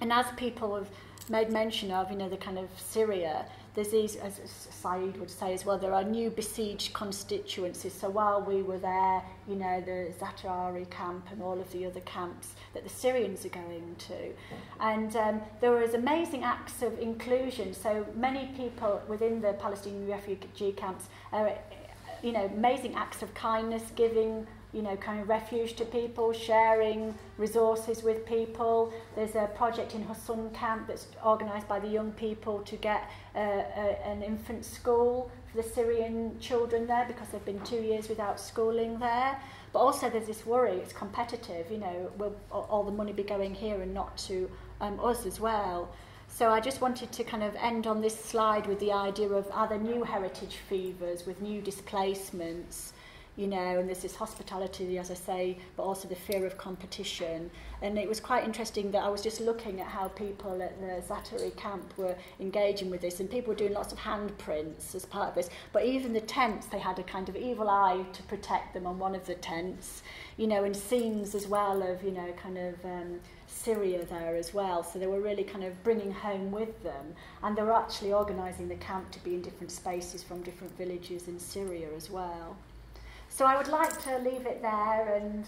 And as people have made mention of, you know, the kind of Syria, there's these, as Said would say as well, there are new besieged constituencies. So while we were there, you know, the Zaatari camp and all of the other camps that the Syrians are going to. And um, there was amazing acts of inclusion. So many people within the Palestinian refugee camps are, you know, amazing acts of kindness, giving you know, kind of refuge to people, sharing resources with people. There's a project in Hussun camp that's organised by the young people to get uh, a, an infant school for the Syrian children there because they've been two years without schooling there. But also there's this worry, it's competitive, you know, will all the money be going here and not to um, us as well. So I just wanted to kind of end on this slide with the idea of are there new heritage fevers with new displacements you know, and there's this hospitality, as I say, but also the fear of competition. And it was quite interesting that I was just looking at how people at the Zaatari camp were engaging with this, and people were doing lots of handprints as part of this. But even the tents, they had a kind of evil eye to protect them on one of the tents, you know, and scenes as well of, you know, kind of um, Syria there as well. So they were really kind of bringing home with them, and they were actually organising the camp to be in different spaces from different villages in Syria as well. So I would like to leave it there and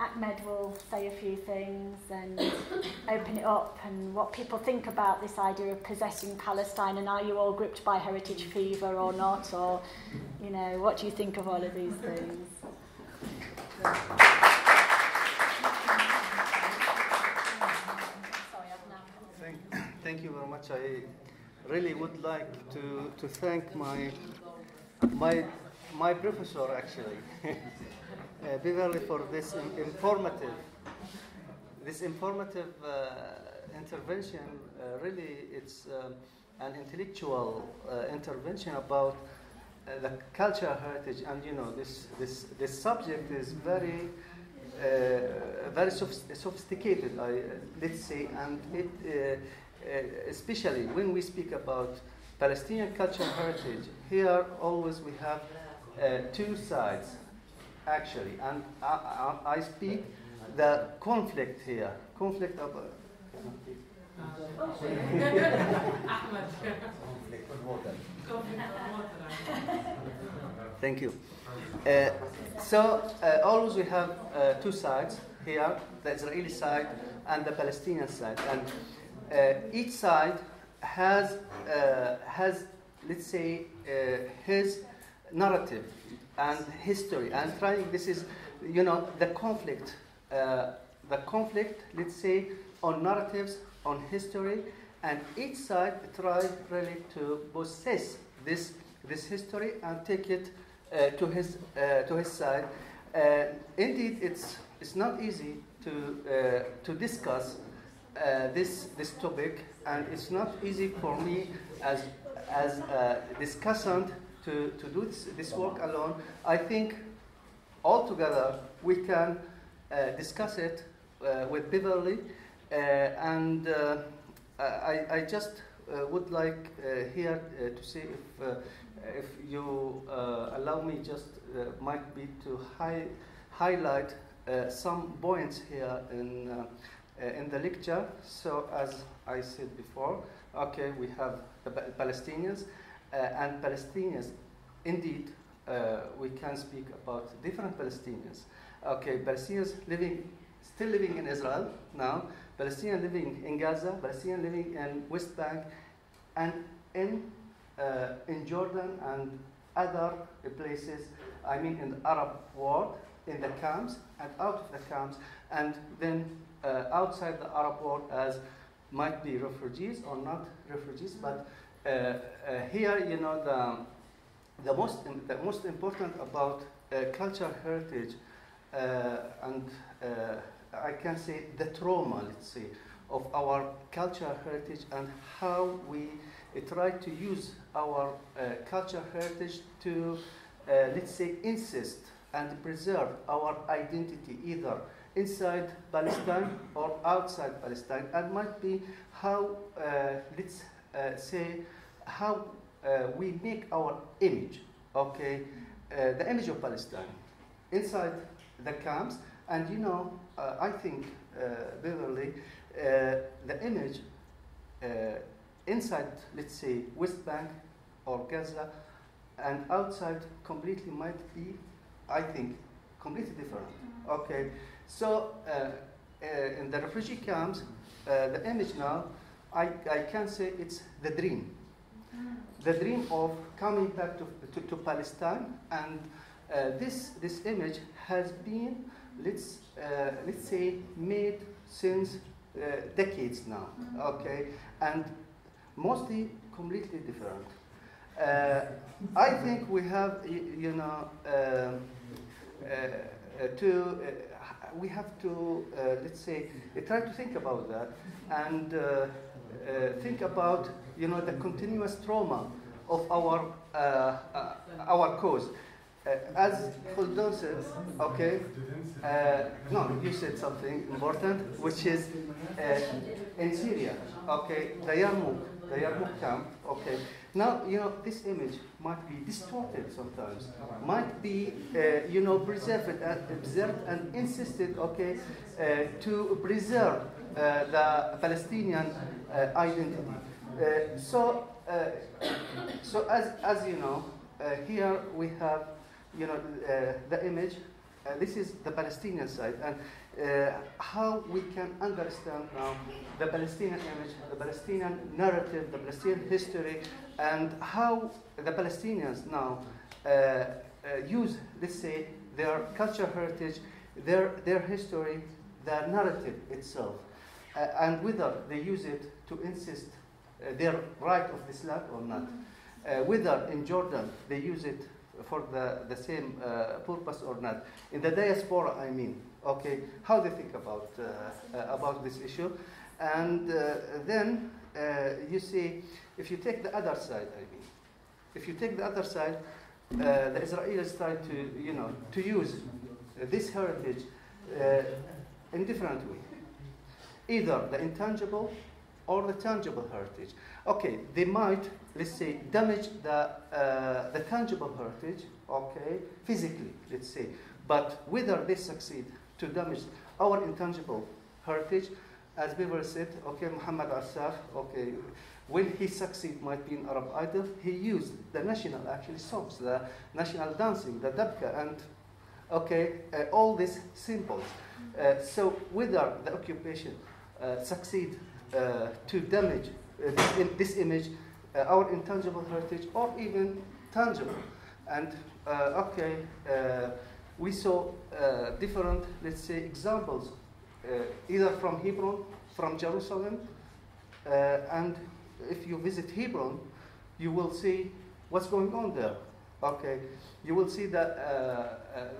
Ahmed will say a few things and open it up and what people think about this idea of possessing Palestine and are you all gripped by heritage fever or not or you know what do you think of all of these things? Thank, thank you very much. I really would like to, to thank my my my professor actually, uh, Beverley, for this informative, this informative uh, intervention. Uh, really, it's um, an intellectual uh, intervention about uh, the cultural heritage, and you know, this this this subject is very. Very sophisticated, I, let's say, and it, especially when we speak about Palestinian cultural heritage, here always we have uh, two sides, actually, and I, I, I, speak the conflict here, conflict of. Uh, Thank you. Uh, so uh, always we have uh, two sides. here, the Israeli side and the Palestinian side. And each side has, has let's say, his narrative and history. And trying, this is, you know, the conflict, uh, the conflict, let's say, on narratives, on history, and each side tried really to possess this, this history and take it uh, to, his, uh, to his side. Uh, indeed, it's, it's not easy to, uh, to discuss uh, this, this topic, and it's not easy for me as, as a discussant to, to do this, this work alone. I think altogether we can uh, discuss it uh, with Beverley, uh, and uh, I, I just uh, would like here to see if, if you allow me just might be to hi highlight some points here in, in the lecture. So as I said before, okay, we have the Palestinians, uh, and Palestinians, indeed, uh, we can speak about different Palestinians. Okay, Palestinians living, still living in Israel now, Palestinians living in Gaza, Palestinians living in West Bank, and in, uh, in Jordan and other places, I mean in the Arab world, in the camps and out of the camps, and then uh, outside the Arab world as might be refugees or not refugees, but uh, uh, here, you know, the, the, most, the most important about uh, cultural heritage and I can say the trauma, let's say, of our cultural heritage and how we uh, try to use our uh, cultural heritage to, uh, let's say, insist and preserve our identity either inside Palestine or outside Palestine, and might be how, let's say, how uh, we make our image, okay, uh, the image of Palestine inside the camps. And you know, uh, I think, Beverley, the image inside, let's say, West Bank or Gaza, and outside completely might be, I think, completely different. Okay, so uh, uh, in the refugee camps, uh, the image now, I, I can say it's the dream the dream of coming back to, to, to Palestine. And uh, this, this image has been, let's, uh, let's say, made since uh, decades now, okay? And mostly completely different. Uh, I think we have, you know, um, uh, to, uh, we have to, let's say, try to think about that and think about you know, the continuous trauma of our, uh, uh, our cause. Uh, as Khaldun said, okay, uh, no, you said something important, which is uh, in Syria, okay, the Yarmouk, the Yarmouk camp, okay. Now, you know, this image might be distorted sometimes, might be, uh, you know, preserved and, preserved and insisted, okay, to preserve the Palestinian identity. Uh, so, uh, so as, as you know, uh, here we have, you know, the image. this is the Palestinian side, and how we can understand now the Palestinian image, the Palestinian narrative, the Palestinian history, and how the Palestinians now use, let's say, their cultural heritage, their, their history, their narrative itself, uh, and whether they use it to insist uh, their right of this land or not. Uh, whether in Jordan they use it for the, the same uh, purpose or not. In the diaspora, I mean, okay, how they think about, about this issue. And then you see, if you take the other side, I mean, if you take the other side, uh, the Israelis try to, you know, to use this heritage uh, in different way. Either the intangible or the tangible heritage. Okay, they might, let's say, damage the, uh, the tangible heritage, okay, physically, let's say. But whether they succeed to damage our intangible heritage, as Beaver said, okay, Muhammad Assaf, okay, when he succeed might be in Arab Idol, he used the national actually songs, the national dancing, the dabka, and Okay, uh, all these symbols. Uh, so whether the occupation uh, succeed uh, to damage uh, this, im- this image, uh, our intangible heritage, or even tangible. And uh, okay, uh, we saw uh, different, let's say, examples, either from Hebron, from Jerusalem, and if you visit Hebron, you will see what's going on there. Okay, you will see that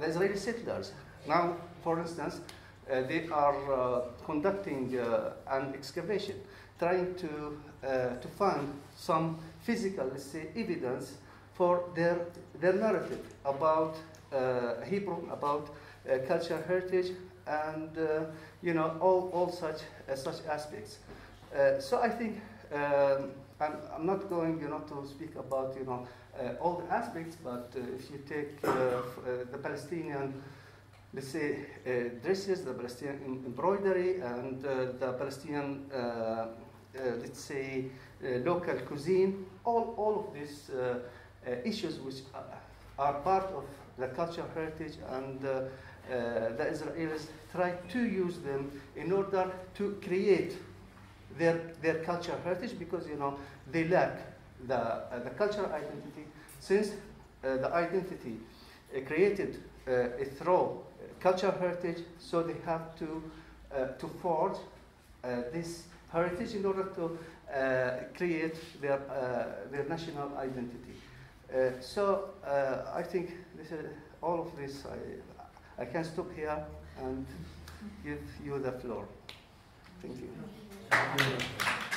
the Israeli settlers now, for instance, they are uh, conducting uh, an excavation, trying to uh, to find some physical, let's say, evidence for their their narrative about uh, Hebron, about uh, cultural heritage, and uh, you know all all such uh, such aspects. Uh, so I think um, I'm, I'm not going you know to speak about you know uh, all the aspects, but uh, if you take uh, uh, the Palestinian let's say uh, dresses, the Palestinian embroidery, and uh, the Palestinian uh, uh, let's say uh, local cuisine, all all of these uh, uh, issues which are, part of the cultural heritage and uh, uh, the Israelis try to use them in order to create their, their cultural heritage because you know they lack the, uh, the cultural identity. Since uh, the identity uh, created uh, through cultural heritage so they have to uh, to forge uh, this heritage in order to uh, create their uh, their national identity. Uh, so uh, I think this is, all of this. I, I can stop here and give you the floor. Thank you. Thank you.